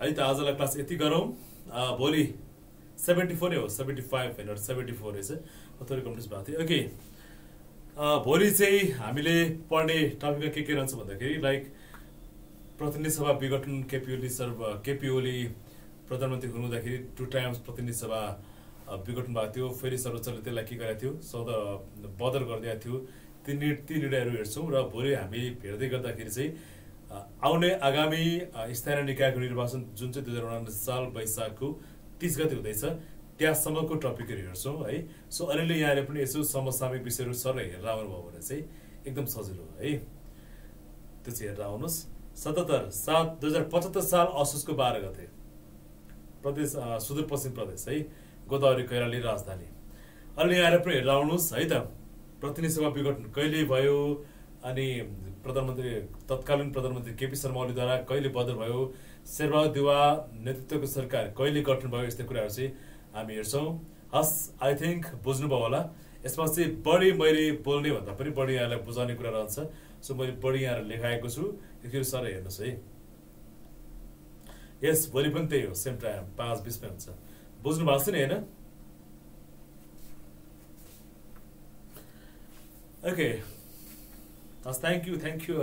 है त आजलाई क्लास यति गरौँ भोलि सेभेन्टी फोर हो सेभेन्टी फाइभ होइन सेभेन्टी फोर रहेछ थोरै कम्प्लिस भएको थिएँ ओके भोलि चाहिँ हामीले पढ्ने टपिकमा के के रहन्छ भन्दाखेरि लाइक प्रतिनिधि सभा विघटन केपी ओली सर्व केपी ओली प्रधानमन्त्री हुनुहुँदाखेरि टु टाइम्स प्रतिनिधि सभा विघटन भएको थियो। फेरि सर्वोच्चले त्यसलाई के गरेको थियो? सौदा बदर गरिदिएको थियो। ती नि ती निर्णयहरू हेर्छौँ र भोलि हामी हेर्दै गर्दाखेरि चाहिँ आउने आगामी स्थानीय निकायको निर्वाचन जुन चाहिँ दुई हजार उनासी साल वैशाखको तिस गति हुँदैछ त्यहाँसम्मको टपिकहरू हेर्छौँ है। सो अलिअलि यहाँले पनि यसो समसामयिक विषयहरू सर हेरेर आउनुभयो भने चाहिँ एकदम सजिलो हो है। त्यो चाहिँ हेरेर आउनुहोस्। सतहत्तर सात दुई हजार पचहत्तर साल असोजको बाह्र गते। प्रदेश सुदूरपश्चिम प्रदेश है। गोदावरी कैलाली राजधानी। अलि यहाँ पनि हेरेर आउनुहोस् है त। प्रतिनिधि सभा विघटन कहिले भयो अनि प्रधानमन्त्री तत्कालीन प्रधानमन्त्री केपी शर्मा ओलीद्वारा कहिले बदल भयो? शेरबहादुर देवा नेतृत्वको सरकार कहिले गठन भयो यस्तै कुराहरू चाहिँ हामी हेर्छौँ। हस् आई थिङ्क बुझ्नुभयो होला। यसमा चाहिँ बढी मैले बोल्ने भन्दा पनि बढी यहाँलाई बुझाउने कुरा रहन्छ। सो मैले बढी यहाँलाई लेखाएको छु। एकचोटि सर हेर्नुहोस् है। यस भोलि पनि त्यही हो सेम टाइम पाँच बिसमै हुन्छ। बुझ्नु भएको छ नि होइन? ओके हस् थ्याङ्क यू थ्याङ्क यू